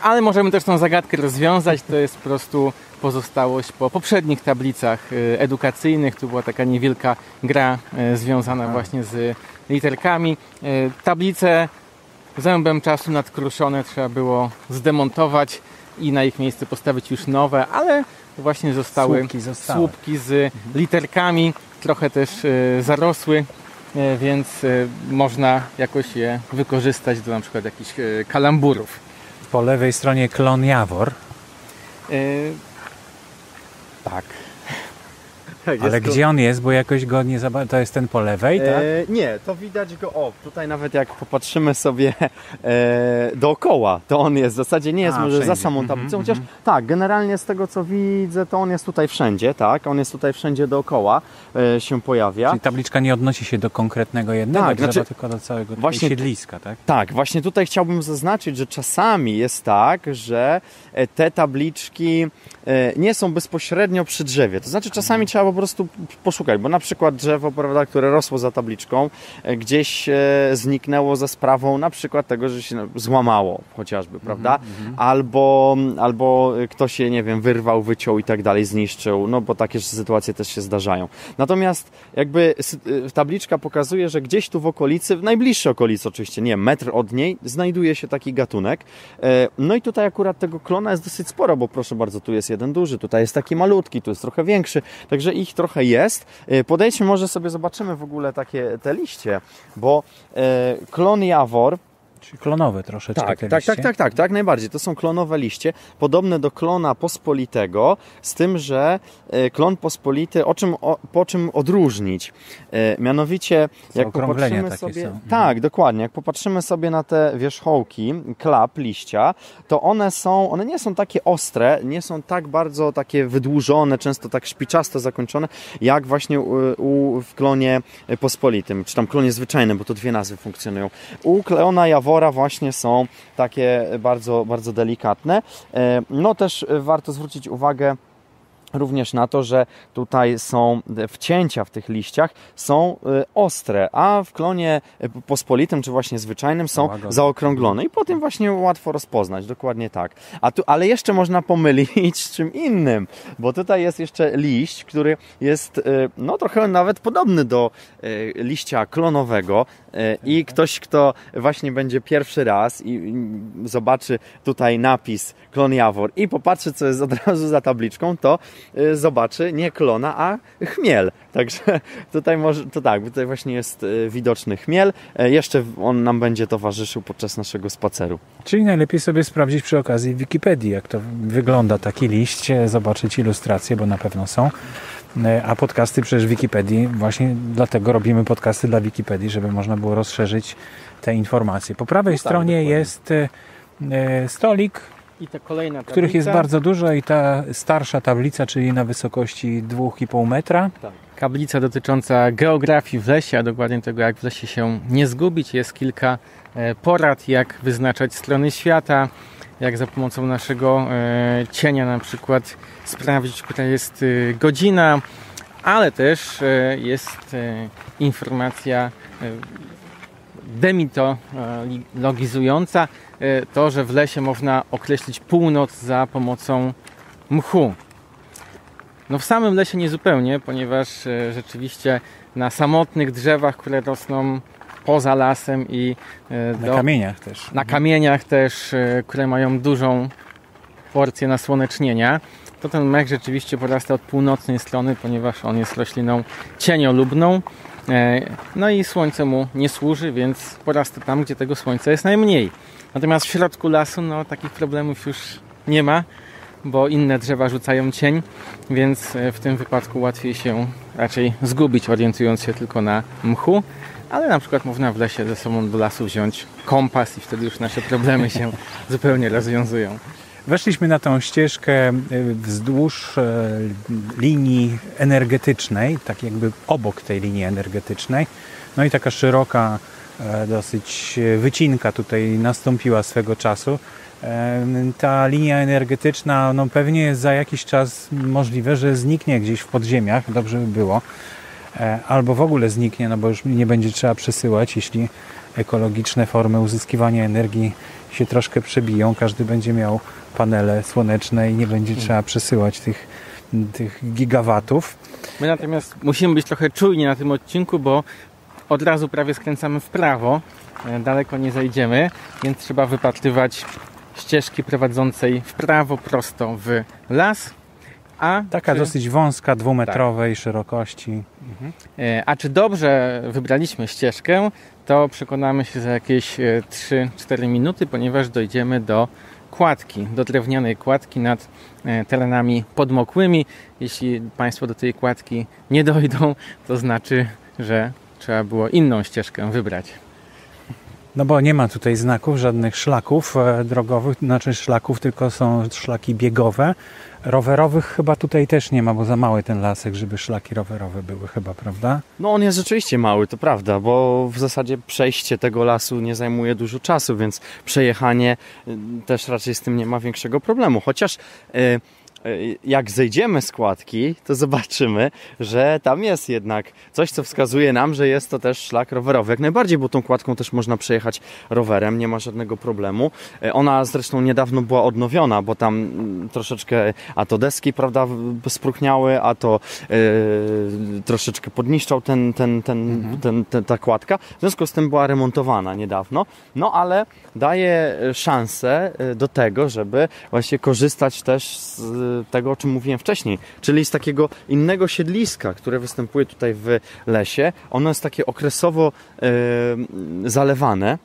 Ale możemy też tą zagadkę rozwiązać. To jest po prostu pozostałość po poprzednich tablicach e, edukacyjnych. Tu była taka niewielka gra e, związana właśnie z literkami. E, Tablice zębem czasu nadkruszone trzeba było zdemontować i na ich miejsce postawić już nowe, ale właśnie zostały Słupki zostały. słupki z literkami, trochę też zarosły więc można jakoś je wykorzystać do na przykład jakichś kalamburów. Po lewej stronie klon Jawor. tak. Ale gdzie on jest, bo jakoś go nie zobaczyłem. To jest ten po lewej, tak? E, nie, to widać go, o, tutaj nawet jak popatrzymy sobie e, dookoła, to on jest w zasadzie, nie jest A, może wszędzie. za samą tablicą, mm -hmm. chociaż tak, generalnie z tego co widzę, to on jest tutaj wszędzie, tak, on jest tutaj wszędzie dookoła e, się pojawia. Czyli tabliczka nie odnosi się do konkretnego jednego tak, znaczy, tylko do całego właśnie, siedliska, tak? Tak, właśnie tutaj chciałbym zaznaczyć, że czasami jest tak, że te tabliczki e, nie są bezpośrednio przy drzewie, to znaczy czasami mhm. trzeba po prostu poszukać, bo na przykład drzewo, prawda, które rosło za tabliczką, e, gdzieś e, zniknęło za sprawą na przykład tego, że się złamało chociażby, prawda? Mm -hmm. Albo, albo ktoś je, nie wiem, wyrwał, wyciął i tak dalej, zniszczył, no bo takie sytuacje też się zdarzają. Natomiast jakby e, tabliczka pokazuje, że gdzieś tu w okolicy, w najbliższej okolicy oczywiście, nie metr od niej, znajduje się taki gatunek. No i tutaj akurat tego klona jest dosyć sporo, bo proszę bardzo, tu jest jeden duży, tutaj jest taki malutki, tu jest trochę większy, także ich trochę jest. E, podejdźmy, może sobie zobaczymy w ogóle takie te liście, bo e, klon Jawor Czyli klonowe troszeczkę tak, te tak, liście. Tak, tak, tak, tak, najbardziej. To są klonowe liście, podobne do klona pospolitego, z tym, że e, klon pospolity, o czym, o, po czym odróżnić? E, mianowicie, jak popatrzymy sobie... Są. Mhm. Tak, dokładnie. Jak popatrzymy sobie na te wierzchołki, klap, liścia, to one są, one nie są takie ostre, nie są tak bardzo takie wydłużone, często tak szpiczasto zakończone, jak właśnie u, u, w klonie pospolitym, czy tam klonie zwyczajnym, bo to dwie nazwy funkcjonują. U klona Jawora właśnie są takie bardzo, bardzo delikatne. E, no też warto zwrócić uwagę również na to, że tutaj są wcięcia w tych liściach są y, ostre, a w klonie y, pospolitym czy właśnie zwyczajnym są zaokrąglone i po tym właśnie łatwo rozpoznać, dokładnie tak. A tu, ale jeszcze można pomylić z czym innym, bo tutaj jest jeszcze liść, który jest y, no trochę nawet podobny do liścia klonowego i ktoś, kto właśnie będzie pierwszy raz i zobaczy tutaj napis klon Jawor i popatrzy, co jest od razu za tabliczką, to Y, zobaczy nie klona, a chmiel. Także tutaj może, to tak, tutaj właśnie jest y, widoczny chmiel. E, jeszcze on nam będzie towarzyszył podczas naszego spaceru. Czyli najlepiej sobie sprawdzić przy okazji w Wikipedii, jak to wygląda taki liść, e, zobaczyć ilustracje, bo na pewno są. E, a podcasty przecież Wikipedii, właśnie dlatego robimy podcasty dla Wikipedii, żeby można było rozszerzyć te informacje. Po prawej no tak, stronie dokładnie. jest stolik tablica. Których jest bardzo dużo i ta starsza tablica, czyli na wysokości 2,5 metra. Tak. Tablica dotycząca geografii w lesie, a dokładnie tego, jak w lesie się nie zgubić. Jest kilka e, porad, jak wyznaczać strony świata, jak za pomocą naszego e, cienia na przykład sprawdzić, która jest e, godzina, ale też jest informacja demitologizująca e, to, że w lesie można określić północ za pomocą mchu. No w samym lesie niezupełnie, ponieważ e, rzeczywiście na samotnych drzewach, które rosną poza lasem i e, do, na kamieniach też. Na kamieniach też, które mają dużą porcję nasłonecznienia, to ten mech rzeczywiście porasta od północnej strony, ponieważ on jest rośliną cieniolubną no i słońce mu nie służy, więc porasta tam, gdzie tego słońca jest najmniej. Natomiast w środku lasu no, takich problemów już nie ma, bo inne drzewa rzucają cień, więc e, w tym wypadku łatwiej się raczej zgubić, orientując się tylko na mchu. Ale na przykład można w lesie ze sobą do lasu wziąć kompas i wtedy już nasze problemy się zupełnie rozwiązują. Weszliśmy na tą ścieżkę y, wzdłuż e, linii energetycznej, tak jakby obok tej linii energetycznej. No i taka szeroka, e, dosyć wycinka tutaj nastąpiła swego czasu. E, ta linia energetyczna, no pewnie za jakiś czas możliwe, że zniknie gdzieś w podziemiach, dobrze by było. Albo w ogóle zniknie, no bo już nie będzie trzeba przesyłać, jeśli ekologiczne formy uzyskiwania energii się troszkę przebiją. Każdy będzie miał panele słoneczne i nie będzie trzeba przesyłać tych, tych gigawatów. My natomiast musimy być trochę czujni na tym odcinku, bo od razu prawie skręcamy w prawo. E, daleko nie zajdziemy, więc trzeba wypatrywać ścieżki prowadzącej w prawo prosto w las A Taka czy, dosyć wąska, dwumetrowej szerokości. e, a czy dobrze wybraliśmy ścieżkę, to przekonamy się za jakieś e, 3-4 minuty, ponieważ dojdziemy do kładki, do drewnianej kładki nad e, terenami podmokłymi. Jeśli Państwo do tej kładki nie dojdą, to znaczy, że trzeba było inną ścieżkę wybrać. No bo nie ma tutaj znaków, żadnych szlaków e, drogowych, znaczy szlaków, tylko są szlaki biegowe. Rowerowych chyba tutaj też nie ma, bo za mały ten lasek, żeby szlaki rowerowe były chyba, prawda? No on jest rzeczywiście mały, to prawda, bo w zasadzie przejście tego lasu nie zajmuje dużo czasu, więc przejechanie y, też raczej z tym nie ma większego problemu. Chociaż y, y, jak zejdziemy z kładki, to zobaczymy, że tam jest jednak coś, co wskazuje nam, że jest to też szlak rowerowy. Jak najbardziej, bo tą kładką też można przejechać rowerem, nie ma żadnego problemu. Y, Ona zresztą niedawno była odnowiona, bo tam mm, troszeczkę, a to deski, prawda, spróchniały, a to y, troszeczkę podniszczał ten, ten, ten, ten, ten, ta kładka. W związku z tym była remontowana niedawno, no ale daje szansę do tego, żeby właśnie korzystać też z tego, o czym mówiłem wcześniej, czyli z takiego innego siedliska, które występuje tutaj w lesie. Ono jest takie okresowo y, zalewane.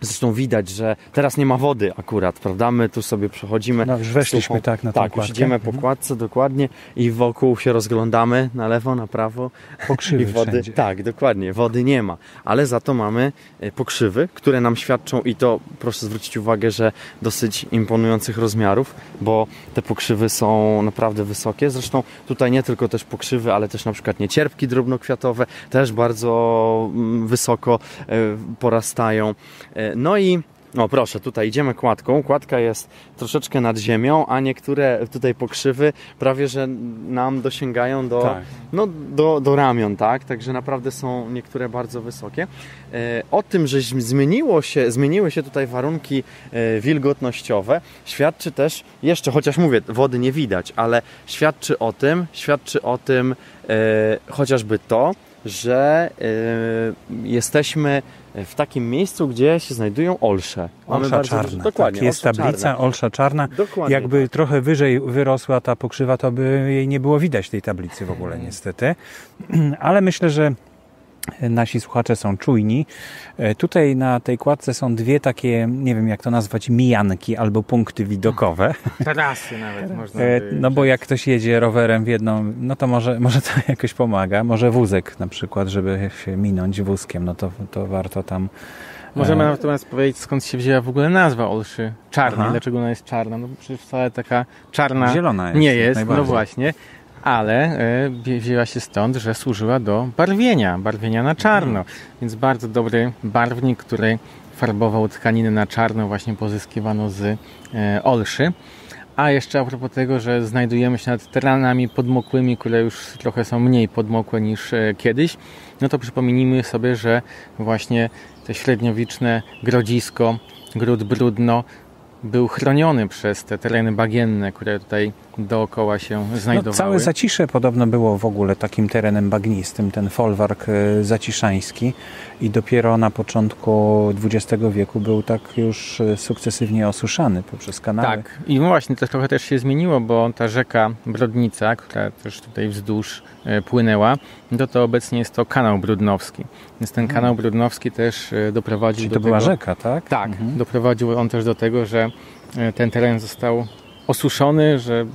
Zresztą widać, że teraz nie ma wody akurat, prawda? My tu sobie przechodzimy. No już weszliśmy tak na tą Tak, już idziemy po Mhm. kładce dokładnie i wokół się rozglądamy na lewo, na prawo Pokrzywy i wody. wszędzie. Tak, dokładnie, wody nie ma, ale za to mamy e, pokrzywy, które nam świadczą i to proszę zwrócić uwagę, że dosyć imponujących rozmiarów, bo te pokrzywy są naprawdę wysokie. Zresztą tutaj nie tylko też pokrzywy, ale też na przykład niecierpki drobnokwiatowe też bardzo mm, wysoko e, porastają. No i o proszę, tutaj idziemy kładką. Kładka jest troszeczkę nad ziemią, a niektóre tutaj pokrzywy prawie że nam dosięgają do, Tak. no, do, do ramion, tak? Także naprawdę są niektóre bardzo wysokie. E, O tym, że zmieniło się, zmieniły się tutaj warunki e, wilgotnościowe, świadczy też jeszcze, chociaż mówię, wody nie widać, ale świadczy o tym, świadczy o tym e, chociażby to, że jesteśmy w takim miejscu, gdzie się znajdują olsze. Mamy Olsza bardzo czarna. dużo- dokładnie, tak, jest tablica czarna. Olsza czarna. Dokładnie. Jakby trochę wyżej wyrosła ta pokrzywa, to by jej nie było widać tej tablicy w ogóle niestety. Ale myślę, że nasi słuchacze są czujni. E, Tutaj na tej kładce są dwie takie, nie wiem jak to nazwać, mijanki albo punkty widokowe. Tarasy nawet można E, by No bo jak ktoś jedzie rowerem w jedną, no to może, może to jakoś pomaga. Może wózek na przykład, żeby się minąć wózkiem, no to, to warto tam... Możemy e, natomiast powiedzieć, skąd się wzięła w ogóle nazwa Olszy Czarnej. Aha. Dlaczego ona jest czarna? No przecież wcale taka czarna Zielona jest. nie jest, no właśnie. Ale e, wzi- wzięła się stąd, że służyła do barwienia, barwienia na czarno. Więc bardzo dobry barwnik, który farbował tkaniny na czarno, właśnie pozyskiwano z e, olszy. A jeszcze a propos tego, że znajdujemy się nad terenami podmokłymi, które już trochę są mniej podmokłe niż e, kiedyś, no to przypomnijmy sobie, że właśnie to średniowieczne grodzisko, gród Brudno był chroniony przez te tereny bagienne, które tutaj dookoła się No, znajdowały. całe Zacisze podobno było w ogóle takim terenem bagnistym, ten folwark e, zaciszański i dopiero na początku XX wieku był tak już e, sukcesywnie osuszany poprzez kanały. Tak, i właśnie to trochę też się zmieniło, bo ta rzeka Brodnica, która też tutaj wzdłuż e, płynęła, no to obecnie jest to kanał brudnowski. Więc ten kanał brudnowski też doprowadził Czyli do to tego... była rzeka, tak? Tak, Mhm. doprowadził on też do tego, że ten teren został osuszony, że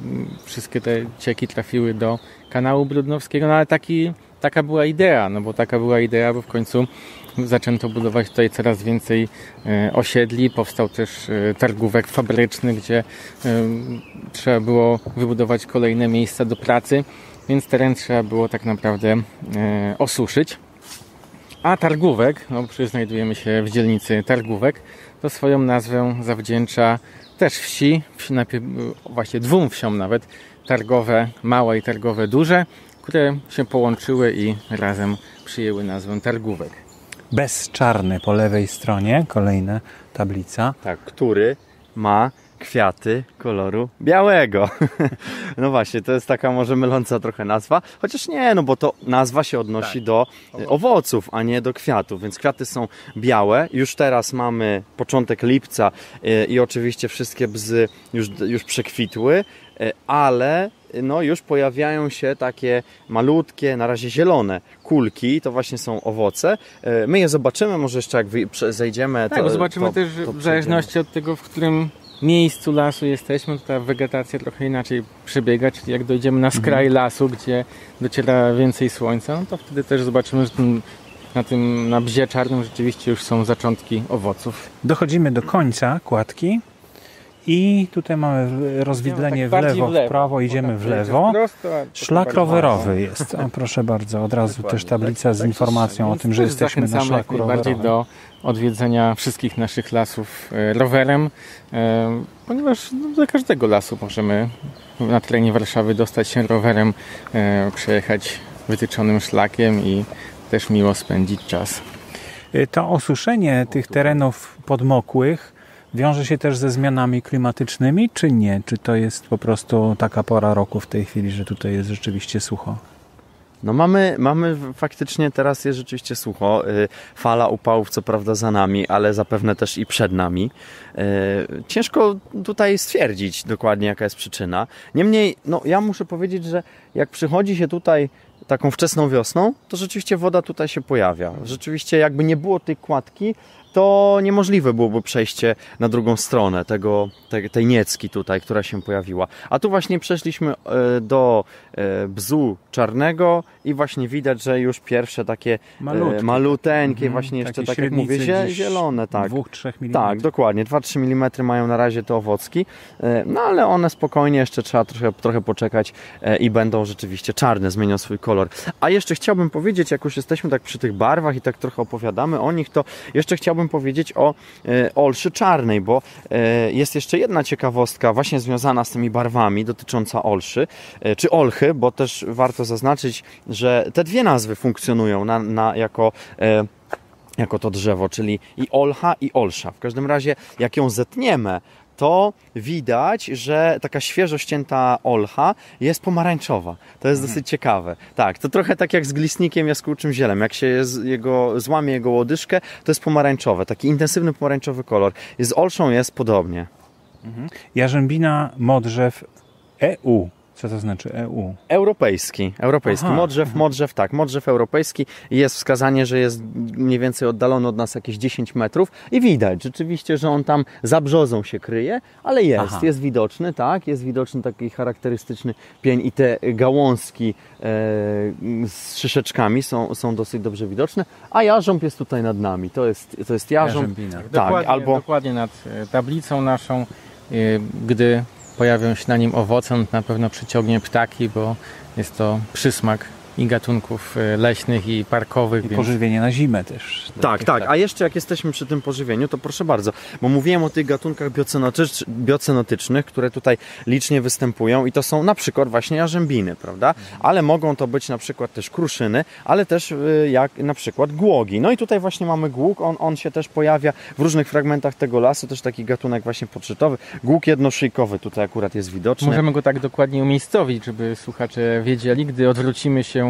wszystkie te cieki trafiły do kanału brudnowskiego, no ale taki, taka była idea, no bo taka była idea, bo w końcu zaczęto budować tutaj coraz więcej e, osiedli, powstał też e, targówek fabryczny, gdzie e, trzeba było wybudować kolejne miejsca do pracy, więc teren trzeba było tak naprawdę osuszyć. A Targówek, no przecież znajdujemy się w dzielnicy Targówek, to swoją nazwę zawdzięcza też wsi, wsi najpierw, właśnie dwóm wsiom nawet, targowe małe i targowe duże, które się połączyły i razem przyjęły nazwę Targówek. Bezczarny po lewej stronie, kolejna tablica. Tak, który ma kwiaty koloru białego. no właśnie, to jest taka może myląca trochę nazwa, chociaż nie, no bo to nazwa się odnosi tak. do owoców, a nie do kwiatów, więc kwiaty są białe. Już teraz mamy początek lipca y, i oczywiście wszystkie bzy już, już przekwitły, y, ale no już pojawiają się takie malutkie, na razie zielone kulki, to właśnie są owoce. My je zobaczymy, może jeszcze jak zejdziemy. Tak, to, zobaczymy to, też to w zależności od tego, w którym miejscu lasu jesteśmy, to ta wegetacja trochę inaczej przebiega, czyli jak dojdziemy na skraj mhm. lasu, gdzie dociera więcej słońca, no to wtedy też zobaczymy, że na tym na bzie czarnym rzeczywiście już są zaczątki owoców. Dochodzimy do końca kładki i tutaj mamy rozwidlenie tak w, lewo, w, lewo, w prawo, idziemy w lewo. Szlak rowerowy jest. O, proszę bardzo, od razu też tablica z tak, informacją o tym, że jesteśmy na szlaku rowerowym. do odwiedzenia wszystkich naszych lasów e, rowerem, e, ponieważ no, do każdego lasu możemy na terenie Warszawy dostać się rowerem, e, przejechać wytyczonym szlakiem i też miło spędzić czas. To osuszenie tych terenów podmokłych wiąże się też ze zmianami klimatycznymi, czy nie? Czy to jest po prostu taka pora roku w tej chwili, że tutaj jest rzeczywiście sucho? No mamy, mamy faktycznie teraz jest rzeczywiście sucho. Y, fala upałów co prawda za nami, ale zapewne też i przed nami. Y, ciężko tutaj stwierdzić dokładnie jaka jest przyczyna. Niemniej, no ja muszę powiedzieć, że jak przychodzi się tutaj taką wczesną wiosną, to rzeczywiście woda tutaj się pojawia. Rzeczywiście jakby nie było tej kładki, to niemożliwe byłoby przejście na drugą stronę tego, tej, tej niecki tutaj, która się pojawiła. A tu właśnie przeszliśmy e, do e, bzu czarnego i właśnie widać, że już pierwsze takie e, Malutki. maluteńkie, mhm, właśnie jeszcze tak jak mówię, zielone. Tak. 2-3 mm. Tak, dokładnie. 2-3 mm mają na razie te owocki, no ale one spokojnie jeszcze trzeba trochę, trochę poczekać i będą rzeczywiście czarne, zmienią swój kolor. A jeszcze chciałbym powiedzieć, jak już jesteśmy tak przy tych barwach i tak trochę opowiadamy o nich, to jeszcze chciałbym chciałbym powiedzieć o e, olszy czarnej, bo e, jest jeszcze jedna ciekawostka właśnie związana z tymi barwami dotycząca olszy, e, czy olchy, bo też warto zaznaczyć, że te dwie nazwy funkcjonują na, na jako jako to drzewo, czyli i olcha i olsza. W każdym razie, jak ją zetniemy, to widać, że taka świeżo ścięta olcha jest pomarańczowa. To jest mhm. dosyć ciekawe. Tak, to trochę tak jak z glisnikiem jaskółczym zielem. Jak się jego, złamie jego łodyżkę, to jest pomarańczowe. Taki intensywny pomarańczowy kolor. Z olszą jest podobnie. Mhm. Jarzębina modrzew EU co to znaczy EU? Europejski. Europejski. Aha, modrzew, aha. modrzew, tak. Modrzew europejski. Jest wskazanie, że jest mniej więcej oddalony od nas jakieś 10 metrów i widać rzeczywiście, że on tam za brzozą się kryje, ale jest. Aha. Jest widoczny, tak. Jest widoczny taki charakterystyczny pień i te gałązki e, z szyszeczkami są, są dosyć dobrze widoczne, a jarząb jest tutaj nad nami. To jest, to jest jarząb. Tak, dokładnie, albo... dokładnie nad e, tablicą naszą, e, gdy pojawią się na nim owoce, na pewno przyciągnie ptaki, bo jest to przysmak i gatunków e, leśnych i parkowych. I więc... pożywienie na zimę też. Tak, tak. A jeszcze jak jesteśmy przy tym pożywieniu, to proszę bardzo, bo mówiłem o tych gatunkach biocenotycz, biocenotycznych, które tutaj licznie występują i to są na przykład właśnie jarzębiny, prawda? Ale mogą to być na przykład też kruszyny, ale też y, jak na przykład głogi. No i tutaj właśnie mamy głóg, on, on się też pojawia w różnych fragmentach tego lasu, też taki gatunek właśnie poczytowy. Głóg jednoszyjkowy tutaj akurat jest widoczny. Możemy go tak dokładnie umiejscowić, żeby słuchacze wiedzieli, gdy odwrócimy się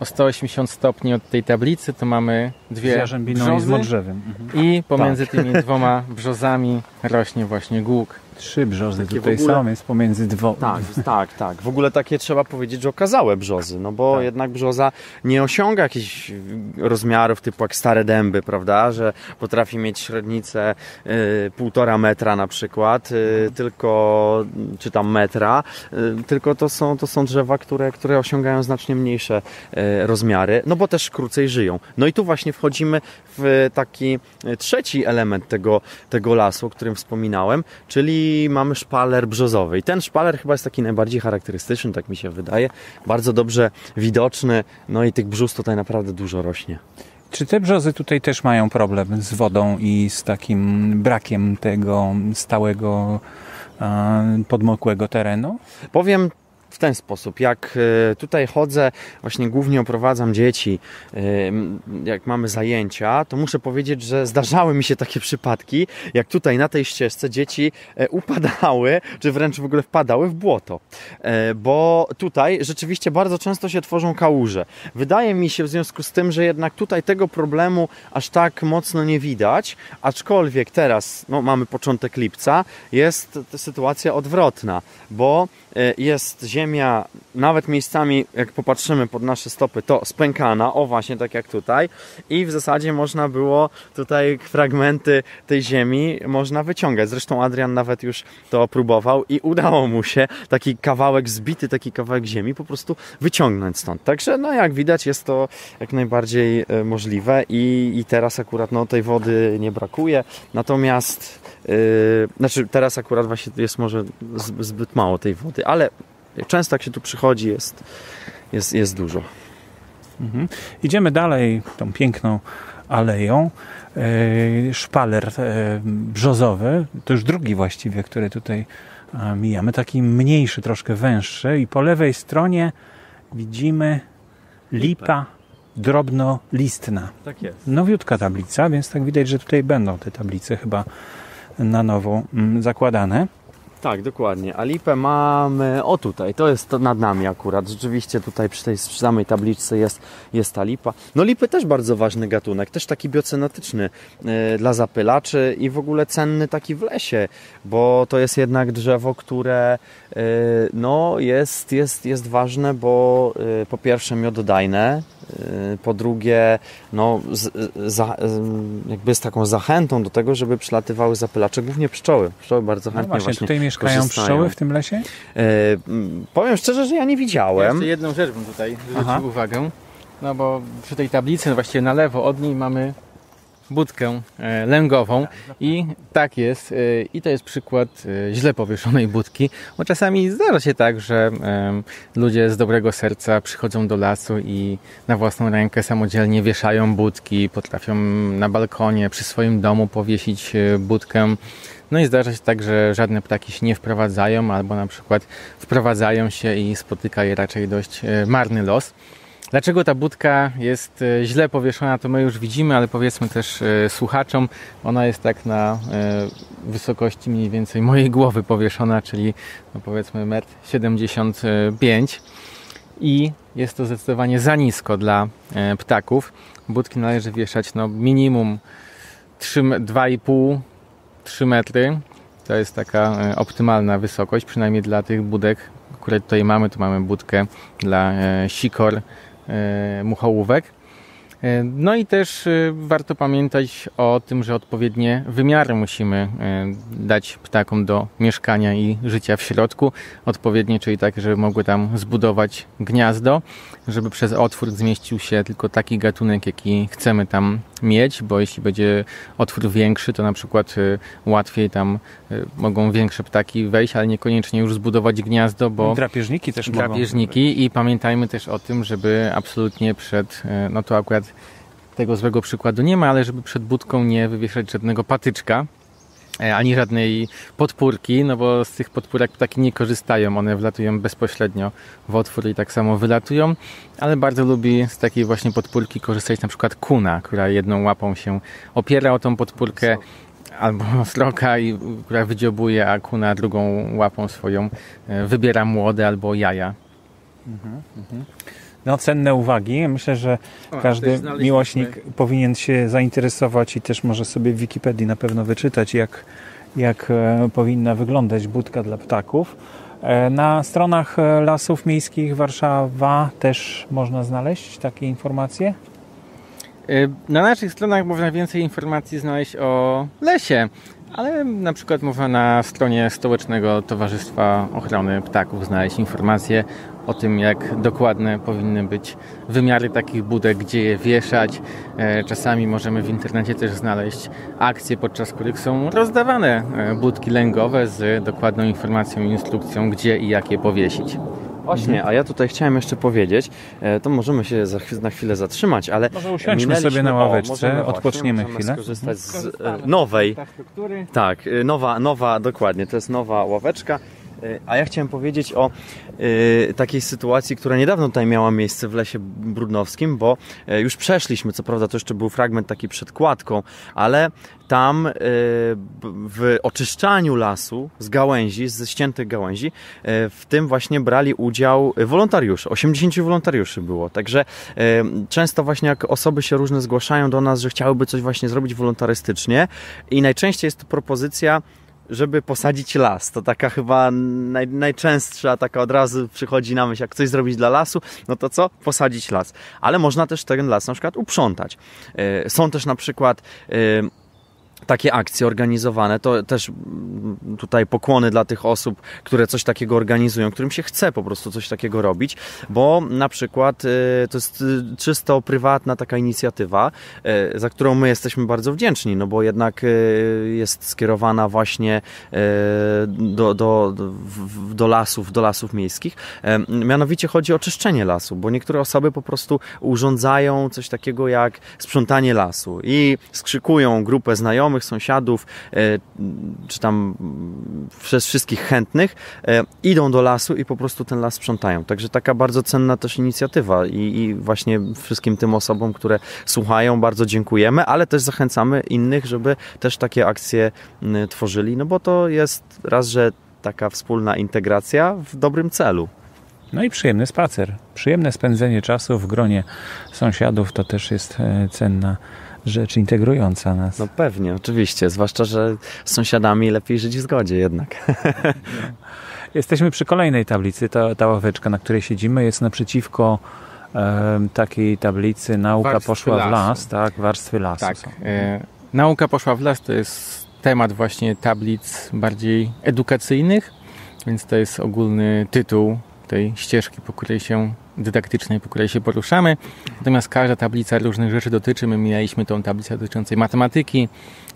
o 180 stopni od tej tablicy, to mamy dwie brzozy i z modrzewem. Mhm. I pomiędzy tak. tymi dwoma brzozami rośnie właśnie głóg trzy brzozy takie tutaj ogóle... są, jest pomiędzy dwoma. Tak, tak, tak. W ogóle takie trzeba powiedzieć, że okazałe brzozy, no bo tak. jednak brzoza nie osiąga jakichś rozmiarów typu jak stare dęby, prawda, że potrafi mieć średnicę y, półtora metra na przykład, y, mhm. tylko, czy tam metra, y, tylko to są, to są drzewa, które, które osiągają znacznie mniejsze y, rozmiary, no bo też krócej żyją. No i tu właśnie wchodzimy w taki trzeci element tego, tego lasu, o którym wspominałem, czyli mamy szpaler brzozowy. I ten szpaler chyba jest taki najbardziej charakterystyczny, tak mi się wydaje. Bardzo dobrze widoczny, no i tych brzus tutaj naprawdę dużo rośnie. Czy te brzozy tutaj też mają problem z wodą i z takim brakiem tego stałego podmokłego terenu? Powiem w ten sposób. Jak e, tutaj chodzę, właśnie głównie oprowadzam dzieci, e, jak mamy zajęcia, to muszę powiedzieć, że zdarzały mi się takie przypadki, jak tutaj na tej ścieżce dzieci e, upadały, czy wręcz w ogóle wpadały w błoto. Bo tutaj rzeczywiście bardzo często się tworzą kałuże. Wydaje mi się w związku z tym, że jednak tutaj tego problemu aż tak mocno nie widać, aczkolwiek teraz no, mamy początek lipca, jest sytuacja odwrotna, bo jest ziemia nawet miejscami, jak popatrzymy pod nasze stopy, to spękana, o właśnie tak jak tutaj i w zasadzie można było tutaj fragmenty tej ziemi można wyciągać. Zresztą Adrian nawet już to próbował i udało mu się taki kawałek zbity, taki kawałek ziemi po prostu wyciągnąć stąd. Także no jak widać jest to jak najbardziej e, możliwe i, i teraz akurat no tej wody nie brakuje. Natomiast yy, znaczy teraz akurat właśnie jest może zbyt mało tej wody, ale Często jak się tu przychodzi jest, jest, jest dużo. Mhm. Idziemy dalej tą piękną aleją. E, szpaler e, brzozowy, to już drugi właściwie, który tutaj mijamy, taki mniejszy, troszkę węższy i po lewej stronie widzimy lipa drobnolistna. Tak jest. Nowiutka tablica, więc tak widać, że tutaj będą te tablice chyba na nowo mm, zakładane. Tak, dokładnie. A lipę mamy, o tutaj, to jest nad nami akurat. Rzeczywiście tutaj przy tej przy samej tabliczce jest, jest ta lipa. No lipy też bardzo ważny gatunek, też taki biocenetyczny y, dla zapylaczy i w ogóle cenny taki w lesie, bo to jest jednak drzewo, które y, no jest, jest, jest ważne, bo y, po pierwsze miododajne, po drugie, no, z, za, jakby z taką zachętą do tego, żeby przylatywały zapylacze, głównie pszczoły. Pszczoły bardzo no chętnie no właśnie, właśnie mieszkają korzystają. pszczoły w tym lesie? E, powiem szczerze, że ja nie widziałem. Jeszcze jedną rzecz bym tutaj zwrócił uwagę. No bo przy tej tablicy, no właściwie na lewo od niej mamy budkę e, lęgową i tak jest e, i to jest przykład e, źle powieszonej budki, bo czasami zdarza się tak, że ludzie z dobrego serca przychodzą do lasu i na własną rękę samodzielnie wieszają budki, potrafią na balkonie przy swoim domu powiesić budkę. No i zdarza się tak, że żadne ptaki się nie wprowadzają albo na przykład wprowadzają się i spotyka je raczej dość marny los. Dlaczego ta budka jest e, źle powieszona, to my już widzimy, ale powiedzmy też e, słuchaczom, ona jest tak na e, wysokości mniej więcej mojej głowy powieszona, czyli no powiedzmy 1,75 m i jest to zdecydowanie za nisko dla ptaków. Budki należy wieszać no minimum 2,5-3 metry. To jest taka optymalna wysokość, przynajmniej dla tych budek, które tutaj mamy. Tu mamy budkę dla sikor, E, muchołówek. E, no i też e, warto pamiętać o tym, że odpowiednie wymiary musimy dać ptakom do mieszkania i życia w środku. Odpowiednie, czyli tak, żeby mogły tam zbudować gniazdo, żeby przez otwór zmieścił się tylko taki gatunek, jaki chcemy tam mieć, bo jeśli będzie otwór większy, to na przykład łatwiej tam mogą większe ptaki wejść, ale niekoniecznie już zbudować gniazdo, bo... Drapieżniki też Drapieżniki mogą. i pamiętajmy też o tym, żeby absolutnie przed, no to akurat tego złego przykładu nie ma, ale żeby przed budką nie wywieszać żadnego patyczka, E, ani żadnej podpórki, no bo z tych podpórek ptaki nie korzystają, one wlatują bezpośrednio w otwór i tak samo wylatują, ale bardzo lubi z takiej właśnie podpórki korzystać na przykład kuna, która jedną łapą się opiera o tą podpórkę, albo sroka, i, która wydziobuje, a kuna drugą łapą swoją e, wybiera młode albo jaja. Mhm, mhm. No, cenne uwagi. Myślę, że każdy miłośnik powinien się zainteresować i też może sobie w Wikipedii na pewno wyczytać, jak, jak e, powinna wyglądać budka dla ptaków. E, na stronach e, Lasów Miejskich Warszawa też można znaleźć takie informacje? Na naszych stronach można więcej informacji znaleźć o lesie, ale na przykład można na stronie Stołecznego Towarzystwa Ochrony Ptaków znaleźć informacje o tym, jak dokładne powinny być wymiary takich budek, gdzie je wieszać. E, czasami możemy w internecie też znaleźć akcje, podczas których są rozdawane e, budki lęgowe z dokładną informacją i instrukcją, gdzie i jak je powiesić. Właśnie, a ja tutaj chciałem jeszcze powiedzieć, e, to możemy się za, na chwilę zatrzymać, ale Może usiądźmy sobie na ławeczce, o, odpoczniemy chwilę. skorzystać z nowej, tak, nowa, nowa, dokładnie, to jest nowa ławeczka a ja chciałem powiedzieć o y, takiej sytuacji, która niedawno tutaj miała miejsce w Lesie Brudnowskim, bo y, już przeszliśmy, co prawda to jeszcze był fragment taki przed kładką, ale tam y, w oczyszczaniu lasu z gałęzi, ze ściętych gałęzi, w tym właśnie brali udział wolontariusze. 80 wolontariuszy było, także często właśnie jak osoby się różne zgłaszają do nas, że chciałyby coś właśnie zrobić wolontarystycznie i najczęściej jest to propozycja żeby posadzić las. To taka chyba naj, najczęstsza, taka od razu przychodzi na myśl, jak coś zrobić dla lasu, no to co? Posadzić las. Ale można też ten las na przykład uprzątać. E, są też na przykład e, takie akcje organizowane, to też tutaj pokłony dla tych osób, które coś takiego organizują, którym się chce po prostu coś takiego robić, bo na przykład y, to jest y, czysto prywatna taka inicjatywa, y, za którą my jesteśmy bardzo wdzięczni, no bo jednak jest skierowana właśnie do, do, do lasów, do lasów miejskich. Mianowicie chodzi o czyszczenie lasu, bo niektóre osoby po prostu urządzają coś takiego jak sprzątanie lasu i skrzykują grupę znajomych, znajomych, sąsiadów, e, czy tam przez wszystkich chętnych, e, idą do lasu i po prostu ten las sprzątają. Także taka bardzo cenna też inicjatywa i, i właśnie wszystkim tym osobom, które słuchają, bardzo dziękujemy, ale też zachęcamy innych, żeby też takie akcje tworzyli, no bo to jest raz, że taka wspólna integracja w dobrym celu. No i przyjemny spacer. Przyjemne spędzenie czasu w gronie sąsiadów to też jest e, cenna rzecz integrująca nas. No pewnie, oczywiście, zwłaszcza, że z sąsiadami lepiej żyć w zgodzie jednak. Jesteśmy przy kolejnej tablicy, ta, ta ławeczka, na której siedzimy, jest naprzeciwko e, takiej tablicy Nauka warstwy poszła lasu. w las, tak, warstwy lasu. Tak, e, Nauka poszła w las to jest temat właśnie tablic bardziej edukacyjnych, więc to jest ogólny tytuł tej ścieżki, po której się dydaktycznej, po której się poruszamy. Natomiast każda tablica różnych rzeczy dotyczy. My mieliśmy tą tablicę dotyczącej matematyki,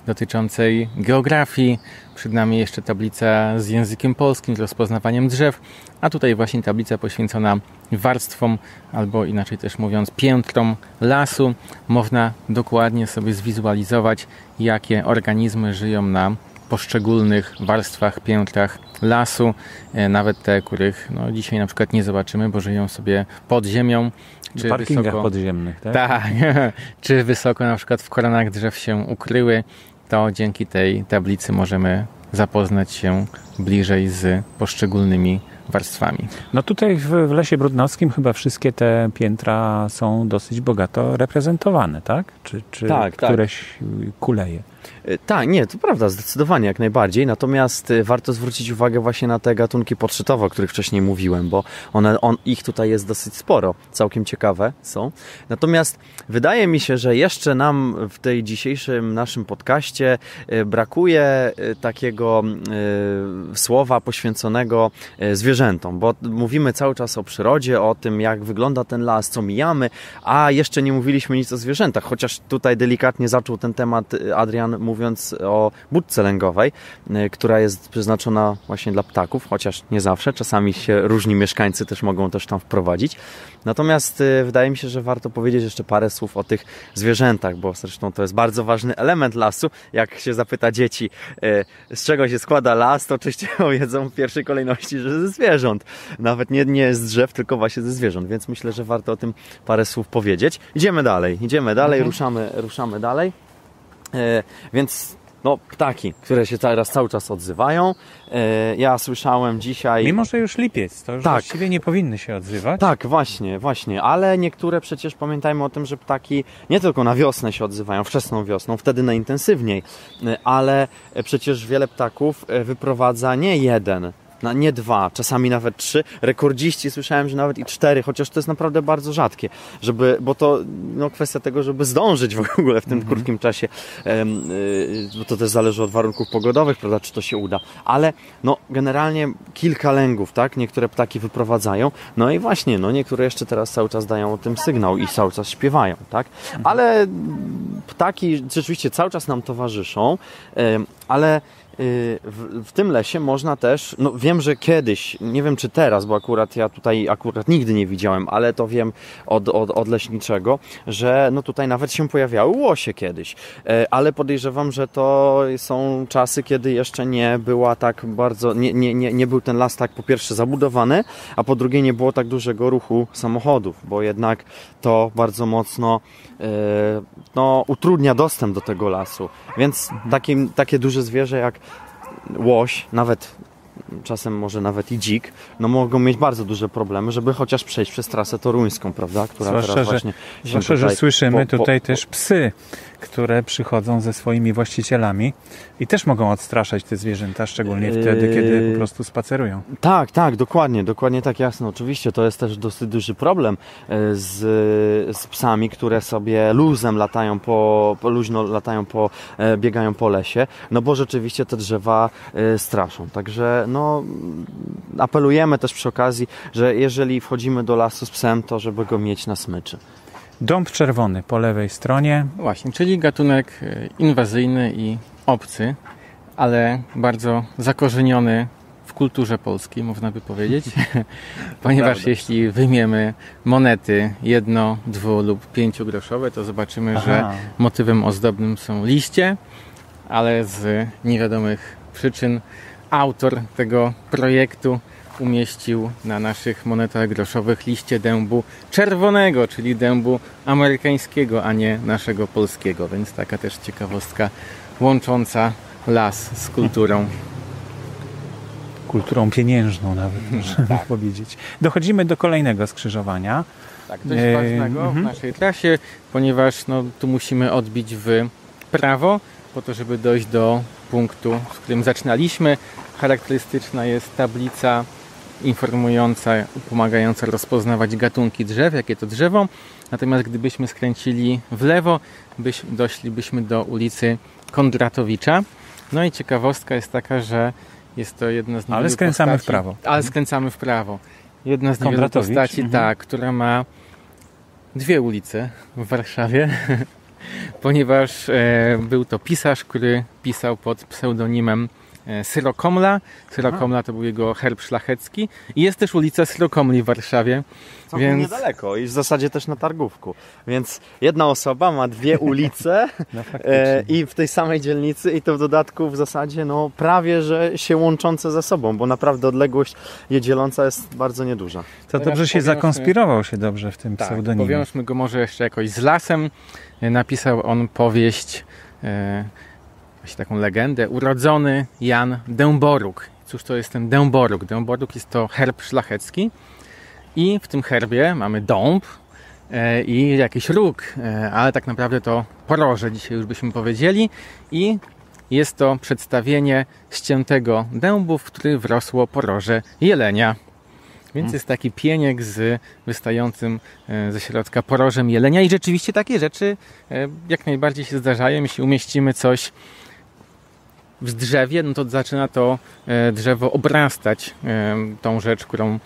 dotyczącej geografii. Przed nami jeszcze tablica z językiem polskim, z rozpoznawaniem drzew, a tutaj właśnie tablica poświęcona warstwom, albo inaczej też mówiąc, piętrom lasu. Można dokładnie sobie zwizualizować, jakie organizmy żyją na poszczególnych warstwach, piętrach lasu, e, nawet te, których no, dzisiaj na przykład nie zobaczymy, bo żyją sobie pod ziemią. Czy w parkingach wysoko, podziemnych, tak? Tak, czy wysoko na przykład w koronach drzew się ukryły, to dzięki tej tablicy możemy zapoznać się bliżej z poszczególnymi warstwami. No tutaj w, w Lesie Brudnowskim chyba wszystkie te piętra są dosyć bogato reprezentowane, tak? Czy, czy tak, tak. któreś tak. kuleje? E, tak, nie, to prawda, zdecydowanie, jak najbardziej. Natomiast e, warto zwrócić uwagę właśnie na te gatunki podszytowe, o których wcześniej mówiłem, bo one, on, ich tutaj jest dosyć sporo, całkiem ciekawe są. Natomiast wydaje mi się, że jeszcze nam w tej dzisiejszym naszym podcaście e, brakuje takiego słowa poświęconego zwierzętom, bo mówimy cały czas o przyrodzie, o tym, jak wygląda ten las, co mijamy, a jeszcze nie mówiliśmy nic o zwierzętach, chociaż tutaj delikatnie zaczął ten temat Adrian mówiąc o budce lęgowej, y, która jest przeznaczona właśnie dla ptaków, chociaż nie zawsze, czasami się różni mieszkańcy też mogą też tam wprowadzić. Natomiast y, wydaje mi się, że warto powiedzieć jeszcze parę słów o tych zwierzętach, bo zresztą to jest bardzo ważny element lasu. Jak się zapyta dzieci, y, z czego się składa las, to oczywiście powiedzą w pierwszej kolejności, że ze zwierząt. Nawet nie, nie z drzew, tylko właśnie ze zwierząt, więc myślę, że warto o tym parę słów powiedzieć. Idziemy dalej, idziemy dalej, mhm. ruszamy, ruszamy dalej. E, więc no, ptaki, które się teraz cały czas odzywają. E, ja słyszałem dzisiaj. Mimo, że już lipiec, to już tak. właściwie nie powinny się odzywać. Tak, właśnie, właśnie. Ale niektóre przecież pamiętajmy o tym, że ptaki nie tylko na wiosnę się odzywają, wczesną wiosną, wtedy najintensywniej, e, ale przecież wiele ptaków wyprowadza nie jeden, na nie dwa, czasami nawet trzy. Rekordziści słyszałem, że nawet i cztery, chociaż to jest naprawdę bardzo rzadkie, żeby, bo to no, kwestia tego, żeby zdążyć w ogóle w tym mm -hmm. krótkim czasie, yy, bo to też zależy od warunków pogodowych, prawda, czy to się uda, ale no, generalnie kilka lęgów, tak, niektóre ptaki wyprowadzają, no i właśnie, no niektóre jeszcze teraz cały czas dają o tym sygnał i cały czas śpiewają, tak, ale ptaki rzeczywiście cały czas nam towarzyszą, ale y, w, w tym lesie można też, no wiem, że kiedyś, nie wiem czy teraz, bo akurat ja tutaj akurat nigdy nie widziałem, ale to wiem od, od, od leśniczego, że no tutaj nawet się pojawiały łosie kiedyś, E, ale podejrzewam, że to są czasy, kiedy jeszcze nie była tak bardzo, nie, nie, nie, nie był ten las tak po pierwsze zabudowany, a po drugie nie było tak dużego ruchu samochodów, bo jednak to bardzo mocno no, utrudnia dostęp do tego lasu. Więc takie, takie duże zwierzę jak łoś, nawet czasem może nawet i dzik, no mogą mieć bardzo duże problemy, żeby chociaż przejść przez trasę toruńską, prawda? Która Zwłaszcza, teraz że- właśnie się Zwłaszcza, że słyszymy po- po- tutaj po- też psy, które przychodzą ze swoimi właścicielami i też mogą odstraszać te zwierzęta, szczególnie wtedy, kiedy Yy. po prostu spacerują. Tak, tak, dokładnie, dokładnie tak, jasno. Oczywiście to jest też dosyć duży problem e, z, z psami, które sobie luzem latają po, po luźno latają po, e, biegają po lesie, no bo rzeczywiście te drzewa e, straszą. Także no apelujemy też przy okazji, że jeżeli wchodzimy do lasu z psem, to żeby go mieć na smyczy. Dąb czerwony po lewej stronie. Właśnie, czyli gatunek e, inwazyjny i obcy, ale bardzo zakorzeniony w kulturze polskiej, można by powiedzieć. Ponieważ Prawda. jeśli wyjmiemy monety jedno, dwu lub pięciogroszowe, to zobaczymy, że Aha. motywem ozdobnym są liście, ale z niewiadomych przyczyn autor tego projektu umieścił na naszych monetach groszowych liście dębu czerwonego, czyli dębu amerykańskiego, a nie naszego polskiego, więc taka też ciekawostka łącząca las z kulturą. Kulturą pieniężną nawet, można powiedzieć. Dochodzimy do kolejnego skrzyżowania. Tak, dość Eee, ważnego w mhm. naszej trasie, ponieważ no, tu musimy odbić w prawo, po to, żeby dojść do punktu, w którym zaczynaliśmy. Charakterystyczna jest tablica informująca, pomagająca rozpoznawać gatunki drzew, jakie to drzewo. Natomiast gdybyśmy skręcili w lewo, byś, doszlibyśmy do ulicy Kondratowicza. No i ciekawostka jest taka, że jest to jedna z Ale skręcamy w postaci, prawo. Ale skręcamy w prawo. Jedna z niewielu postaci, mhm. tak, która ma dwie ulice w Warszawie, ponieważ e, był to pisarz, który pisał pod pseudonimem Syrokomla. Syrokomla to był jego herb szlachecki. I jest też ulica Syrokomli w Warszawie. Całkiem Więc- niedaleko i w zasadzie też na targówku. Więc jedna osoba ma dwie ulice No, e, i w tej samej dzielnicy i to w dodatku w zasadzie no prawie, że się łączące ze sobą, bo naprawdę odległość je dzieląca jest bardzo nieduża. to teraz dobrze się zakonspirował się dobrze w tym Tak, pseudonimie. powiążmy go może jeszcze jakoś z lasem. E, Napisał on powieść, e, właśnie taką legendę, urodzony Jan Dęboruk. Cóż to jest ten Dęboruk? Dęboruk jest to herb szlachecki i w tym herbie mamy dąb e, i jakiś róg, e, ale tak naprawdę to poroże dzisiaj już byśmy powiedzieli i jest to przedstawienie ściętego dębu, w który wrosło poroże jelenia. Więc jest taki pieniek z wystającym e, ze środka porożem jelenia i rzeczywiście takie rzeczy jak najbardziej się zdarzają. Jeśli umieścimy coś w drzewie, no to zaczyna to e, drzewo obrastać e, tą rzecz, którą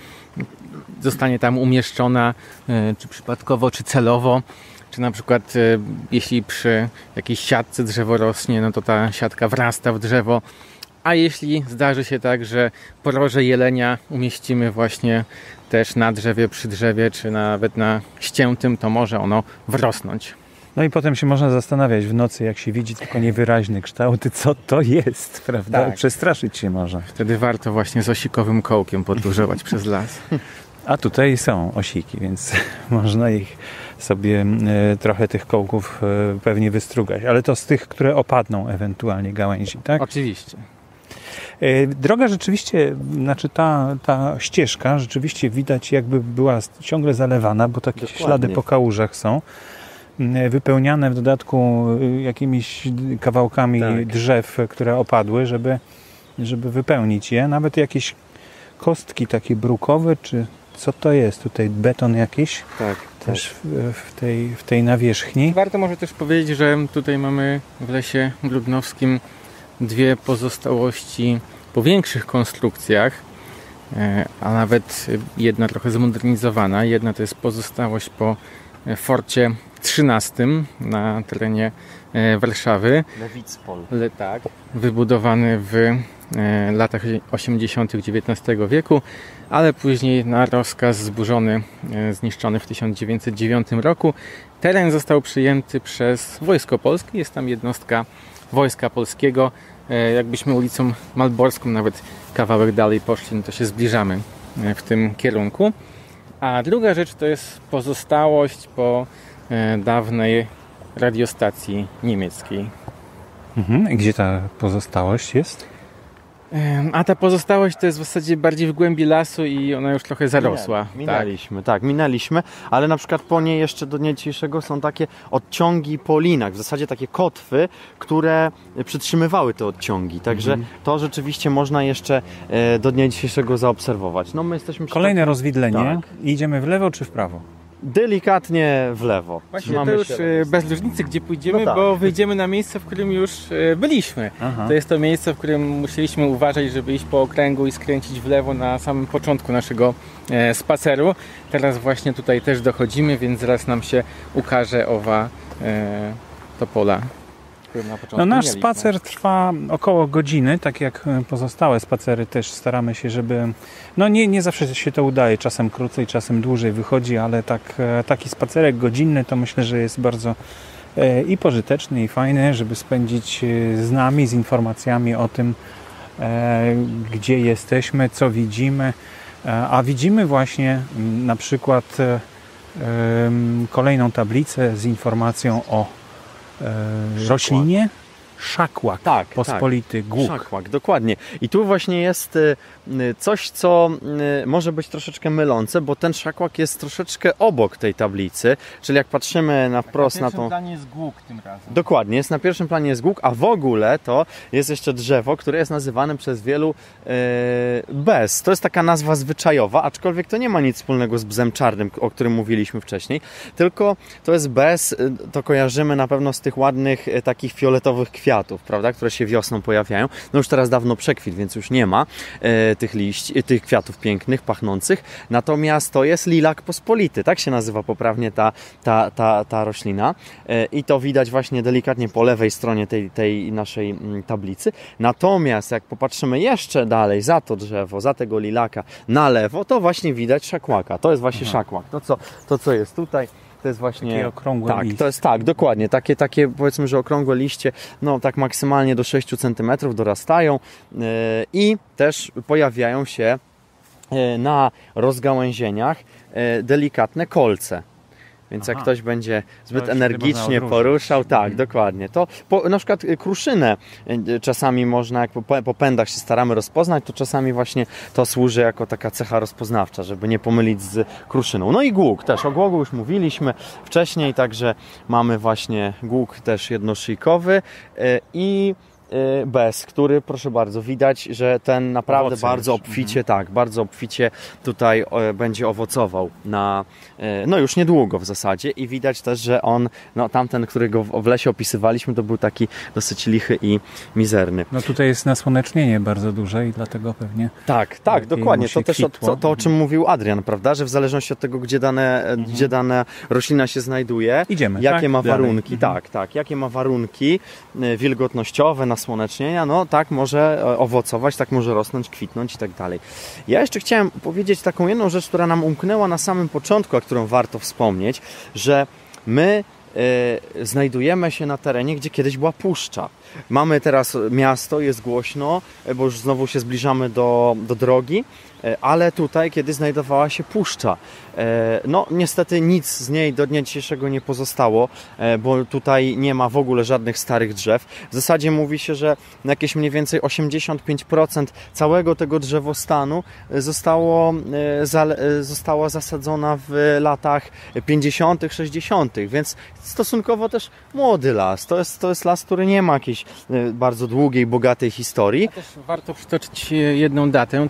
zostanie tam umieszczona, e, czy przypadkowo, czy celowo. Czy na przykład jeśli przy jakiejś siatce drzewo rośnie, no to ta siatka wrasta w drzewo. A jeśli zdarzy się tak, że poroże jelenia umieścimy właśnie też na drzewie, przy drzewie, czy nawet na ściętym, to może ono wrosnąć. No i potem się można zastanawiać w nocy, jak się widzi tylko niewyraźny kształt, co to jest, prawda? Tak. Przestraszyć się może. Wtedy warto właśnie z osikowym kołkiem podróżować przez las. A tutaj są osiki, więc można ich sobie e, trochę tych kołków e, pewnie wystrugać, ale to z tych, które opadną ewentualnie gałęzi, tak? Oczywiście. E, Droga rzeczywiście, znaczy ta, ta ścieżka rzeczywiście widać jakby była ciągle zalewana, bo takie Dokładnie. ślady po kałużach są. M, Wypełniane w dodatku y, jakimiś kawałkami Tak. drzew, które opadły, żeby, żeby wypełnić je. Nawet jakieś kostki takie brukowe, czy co to jest? Tutaj beton jakiś Tak, też w, w, tej, w tej nawierzchni. Warto może też powiedzieć, że tutaj mamy w lesie grudnowskim dwie pozostałości po większych konstrukcjach, e, a nawet jedna trochę zmodernizowana. Jedna to jest pozostałość po e, forcie XIII na terenie e, Warszawy. Lewicpol. Le, tak, wybudowany w e, latach 80. XIX wieku, ale później na rozkaz zburzony, e, zniszczony w 1909 roku. Teren został przyjęty przez Wojsko Polskie. Jest tam jednostka Wojska Polskiego. Jakbyśmy ulicą Malborską nawet kawałek dalej poszli, no to się zbliżamy w tym kierunku. A druga rzecz to jest pozostałość po dawnej radiostacji niemieckiej. Mhm. Gdzie ta pozostałość jest? A ta pozostałość to jest w zasadzie bardziej w głębi lasu i ona już trochę zarosła. Tak. Minęliśmy, tak. minęliśmy, ale na przykład po niej jeszcze do dnia dzisiejszego są takie odciągi po linach, w zasadzie takie kotwy, które przytrzymywały te odciągi, także Mhm. to rzeczywiście można jeszcze e, do dnia dzisiejszego zaobserwować. No my jesteśmy przy Kolejne rozwidlenie. Tak. Idziemy w lewo czy w prawo? Delikatnie w lewo. Właśnie Trzymamy to już e, bez różnicy, gdzie pójdziemy, No tak. bo wyjdziemy na miejsce, w którym już e, byliśmy. Aha. To jest to miejsce, w którym musieliśmy uważać, żeby iść po okręgu i skręcić w lewo na samym początku naszego e, spaceru. Teraz właśnie tutaj też dochodzimy, więc zaraz nam się ukaże owa e, topola. Na początku No, nasz mieliśmy. spacer trwa około godziny, tak jak e, pozostałe spacery też staramy się, żeby... No nie, nie zawsze się to udaje, czasem krócej, czasem dłużej wychodzi, ale tak, e, taki spacerek godzinny to myślę, że jest bardzo e, i pożyteczny i fajny, żeby spędzić z nami, z informacjami o tym, gdzie jesteśmy, co widzimy. A widzimy właśnie m, na przykład kolejną tablicę z informacją o roślinie szakłak, Tak, pospolity głuk. Szakłak, dokładnie. I tu właśnie jest y, y, coś, co y, może być troszeczkę mylące, bo ten szakłak jest troszeczkę obok tej tablicy, czyli jak patrzymy na wprost na tą... planie jest głuk tym razem. Dokładnie, jest na pierwszym planie jest głuk, a w ogóle to jest jeszcze drzewo, które jest nazywane przez wielu e, bez. To jest taka nazwa zwyczajowa, aczkolwiek to nie ma nic wspólnego z bzem czarnym, o którym mówiliśmy wcześniej, tylko to jest bez, to kojarzymy na pewno z tych ładnych takich fioletowych kwiatów, prawda, które się wiosną pojawiają. No już teraz dawno przekwit, więc już nie ma e, tych liści, e, tych kwiatów pięknych, pachnących. Natomiast to jest lilak pospolity, tak się nazywa poprawnie ta, ta, ta, ta roślina. E, I to widać właśnie delikatnie po lewej stronie tej, tej naszej mm, tablicy. Natomiast jak popatrzymy jeszcze dalej za to drzewo, za tego lilaka na lewo, to właśnie widać szakłaka. To jest właśnie szakłak. To co, to, co jest tutaj. To jest właśnie. Takie okrągłe tak, liście. to jest tak, dokładnie. Takie, takie powiedzmy, że okrągłe liście, no tak maksymalnie do 6 cm dorastają yy, i też pojawiają się yy, na rozgałęzieniach yy, delikatne kolce. Więc jak Aha. ktoś będzie zbyt można energicznie poruszał, tak, Mhm. dokładnie. To po, na przykład y, kruszynę y, czasami można, jak po, po pędach się staramy rozpoznać, to czasami właśnie to służy jako taka cecha rozpoznawcza, żeby nie pomylić z kruszyną. No i głuk też. O głogu już mówiliśmy wcześniej, także mamy właśnie głuk też jednoszyjkowy y, i y, bez, który proszę bardzo, widać, że ten naprawdę Owoce bardzo już. obficie, tak, bardzo obficie tutaj będzie owocował na, e, no już niedługo w zasadzie i widać też, że on, no tamten, którego w lesie opisywaliśmy, to był taki dosyć lichy i mizerny. No tutaj jest nasłonecznienie bardzo duże i dlatego pewnie Tak, tak, dokładnie. To też o, to, to, o czym mówił Adrian, prawda, że w zależności od tego, gdzie, dane, e, gdzie dana roślina się znajduje, idziemy. jakie tak? ma warunki, Mhm. tak, tak, jakie ma warunki y, wilgotnościowe, nasłonecznienia, no tak może e, owocować, tak może rosnąć, kwitnąć i tak dalej. Ja jeszcze chciałem powiedzieć taką jedną rzecz, która nam umknęła na samym początku, a którą warto wspomnieć, że my e, znajdujemy się na terenie, gdzie kiedyś była puszcza. Mamy teraz miasto, jest głośno, e, bo już znowu się zbliżamy do, do drogi, ale tutaj kiedy znajdowała się puszcza. E, No niestety nic z niej do dnia dzisiejszego nie pozostało, e, bo tutaj nie ma w ogóle żadnych starych drzew. W zasadzie mówi się, że jakieś mniej więcej 85% całego tego drzewostanu e, zostało, e, e, została zasadzona w latach 50., 60., więc stosunkowo też młody las. To jest, to jest las, który nie ma jakiejś e, bardzo długiej, bogatej historii. Warto przytoczyć e, jedną datę,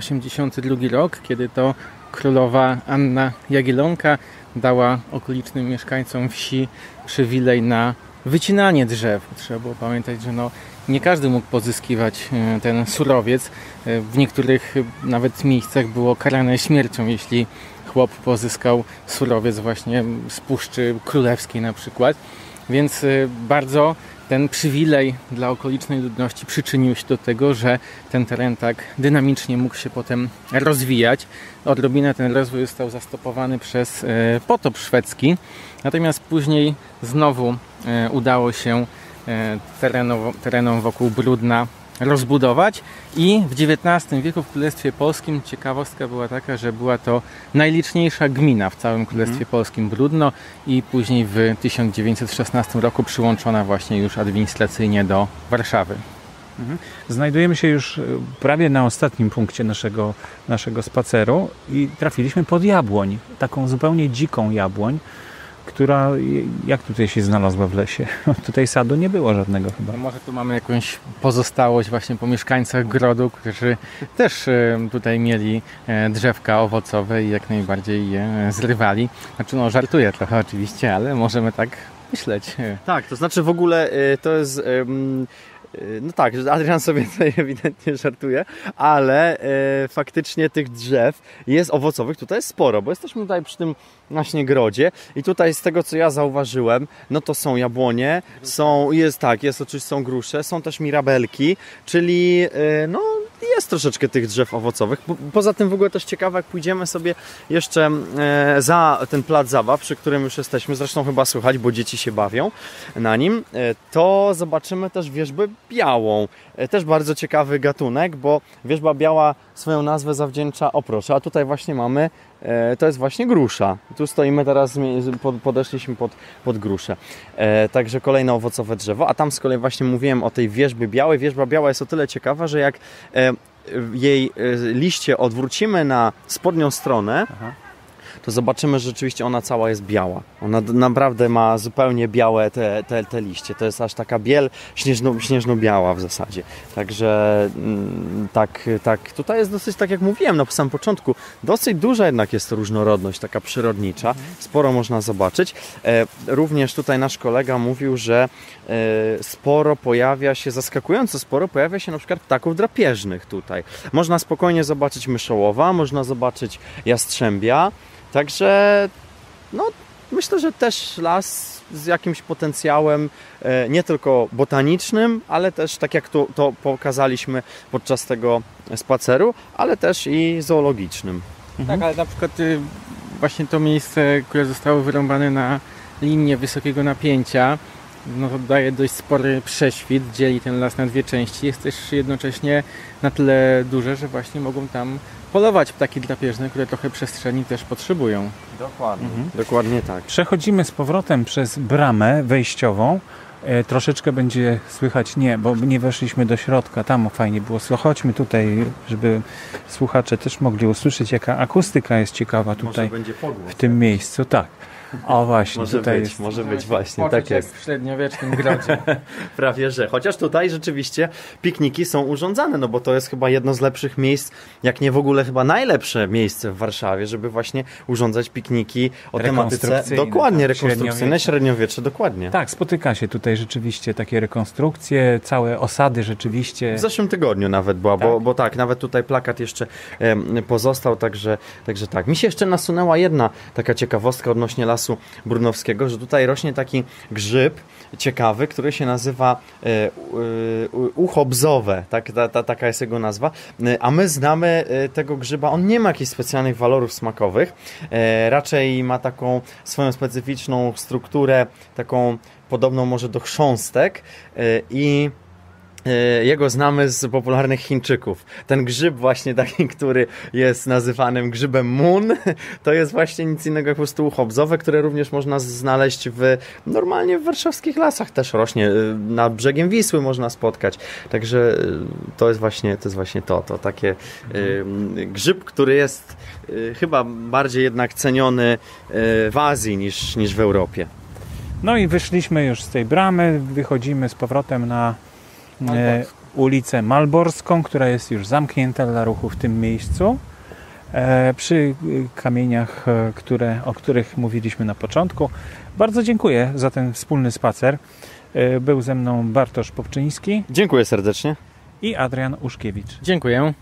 1582 rok, kiedy to królowa Anna Jagiellonka dała okolicznym mieszkańcom wsi przywilej na wycinanie drzew. Trzeba było pamiętać, że no, nie każdy mógł pozyskiwać e, ten surowiec. E, W niektórych e, nawet miejscach było karane śmiercią, jeśli chłop pozyskał surowiec właśnie z Puszczy Królewskiej na przykład. Więc y, bardzo ten przywilej dla okolicznej ludności przyczynił się do tego, że ten teren tak dynamicznie mógł się potem rozwijać. Odrobinę ten rozwój został zastopowany przez y, potop szwedzki, natomiast później znowu y, udało się terenom, terenom wokół Brudna rozbudować i w XIX wieku w Królestwie Polskim ciekawostka była taka, że była to najliczniejsza gmina w całym Królestwie mhm. Polskim Brudno i później w 1916 roku przyłączona właśnie już administracyjnie do Warszawy. Mhm. Znajdujemy się już e, prawie na ostatnim punkcie naszego, naszego spaceru i trafiliśmy pod jabłoń, taką zupełnie dziką jabłoń która jak tutaj się znalazła w lesie? Tutaj sadu nie było żadnego chyba. No może tu mamy jakąś pozostałość właśnie po mieszkańcach grodu, którzy też e, tutaj mieli e, drzewka owocowe i jak najbardziej je e, zrywali. Znaczy no żartuję trochę oczywiście, ale możemy tak myśleć. Tak, to znaczy w ogóle to jest... No tak, Adrian sobie tutaj ewidentnie żartuje, ale faktycznie tych drzew jest owocowych tutaj jest sporo, bo jesteśmy tutaj przy tym właśnie grodzie i tutaj z tego co ja zauważyłem, no to są jabłonie, są, jest tak, jest oczywiście są grusze, są też mirabelki, czyli e, no jest troszeczkę tych drzew owocowych. Poza tym w ogóle też ciekawe, jak pójdziemy sobie jeszcze e, za ten plac zabaw, przy którym już jesteśmy, zresztą chyba słychać, bo dzieci się bawią na nim, e, to zobaczymy też wierzbę białą. E, też bardzo ciekawy gatunek, bo wierzba biała swoją nazwę zawdzięcza, o proszę, a tutaj właśnie mamy to jest właśnie grusza. Tu stoimy teraz, podeszliśmy pod, pod gruszę. E, także kolejne owocowe drzewo, a tam z kolei właśnie mówiłem o tej wierzbie białej. Wierzba biała jest o tyle ciekawa, że jak e, jej liście odwrócimy na spodnią stronę, Aha to zobaczymy, że rzeczywiście ona cała jest biała. Ona naprawdę ma zupełnie białe te, te, te liście. To jest aż taka biel śnieżno, śnieżno-biała w zasadzie. Także mm, tak, tak, tutaj jest dosyć, tak jak mówiłem na samym początku, dosyć duża jednak jest różnorodność taka przyrodnicza. Sporo można zobaczyć. E, również tutaj nasz kolega mówił, że e, sporo pojawia się, zaskakująco sporo pojawia się na przykład ptaków drapieżnych tutaj. Można spokojnie zobaczyć myszołowa, można zobaczyć jastrzębia, Także no, myślę, że też las z jakimś potencjałem e, nie tylko botanicznym, ale też tak jak to, to pokazaliśmy podczas tego spaceru, ale też i zoologicznym. Mhm. Tak, ale na przykład y, właśnie to miejsce, które zostało wyrąbane na linię wysokiego napięcia, no to daje dość spory prześwit, dzieli ten las na dwie części. Jest też jednocześnie na tyle duże, że właśnie mogą tam polować ptaki drapieżne, które trochę przestrzeni też potrzebują. Dokładnie. Mhm. Dokładnie tak. Przechodzimy z powrotem przez bramę wejściową. E, troszeczkę będzie słychać nie, bo nie weszliśmy do środka. Tam fajnie było. Chodźmy tutaj, żeby słuchacze też mogli usłyszeć, jaka akustyka jest ciekawa tutaj w tym miejscu. Tak. O właśnie, może tutaj być, jest... może być właśnie, tak jest. w średniowiecznym grodzie. Prawie, że. Chociaż tutaj rzeczywiście pikniki są urządzane, no bo to jest chyba jedno z lepszych miejsc, jak nie w ogóle chyba najlepsze miejsce w Warszawie, żeby właśnie urządzać pikniki o tematyce dokładnie tak, rekonstrukcyjne, średniowiecze, dokładnie. Tak, spotyka się tutaj rzeczywiście takie rekonstrukcje, całe osady rzeczywiście. W zeszłym tygodniu nawet była, tak? Bo, bo tak, nawet tutaj plakat jeszcze pozostał, także, także tak. Mi się jeszcze nasunęła jedna taka ciekawostka odnośnie lasu brunowskiego, że tutaj rośnie taki grzyb ciekawy, który się nazywa e, e, ucho bzowe, tak, ta, ta, taka jest jego nazwa, e, a my znamy tego grzyba, on nie ma jakichś specjalnych walorów smakowych, raczej ma taką swoją specyficzną strukturę, taką podobną może do chrząstek i jego znamy z popularnych Chińczyków. Ten grzyb właśnie taki, który jest nazywanym grzybem Moon, to jest właśnie nic innego jak prostu ucho które również można znaleźć w normalnie w warszawskich lasach też rośnie. E, na brzegiem Wisły można spotkać. Także e, to jest właśnie to, jest właśnie to, to takie mhm. grzyb, który jest chyba bardziej jednak ceniony w Azji niż, niż w Europie. No i wyszliśmy już z tej bramy, wychodzimy z powrotem na E, ulicę Malborską, która jest już zamknięta dla ruchu w tym miejscu. E, przy kamieniach, e, które, o których mówiliśmy na początku. Bardzo dziękuję za ten wspólny spacer. Był ze mną Bartosz Popczyński. Dziękuję serdecznie. I Adrian Uszkiewicz. Dziękuję.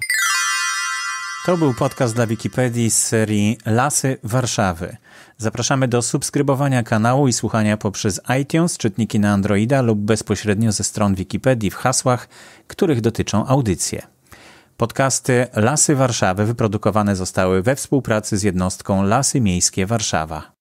To był podcast dla Wikipedii z serii Lasy Warszawy. Zapraszamy do subskrybowania kanału i słuchania poprzez iTunes, czytniki na Androida lub bezpośrednio ze stron Wikipedii w hasłach, których dotyczą audycje. Podcasty Lasy Warszawy wyprodukowane zostały we współpracy z jednostką Lasy Miejskie Warszawa.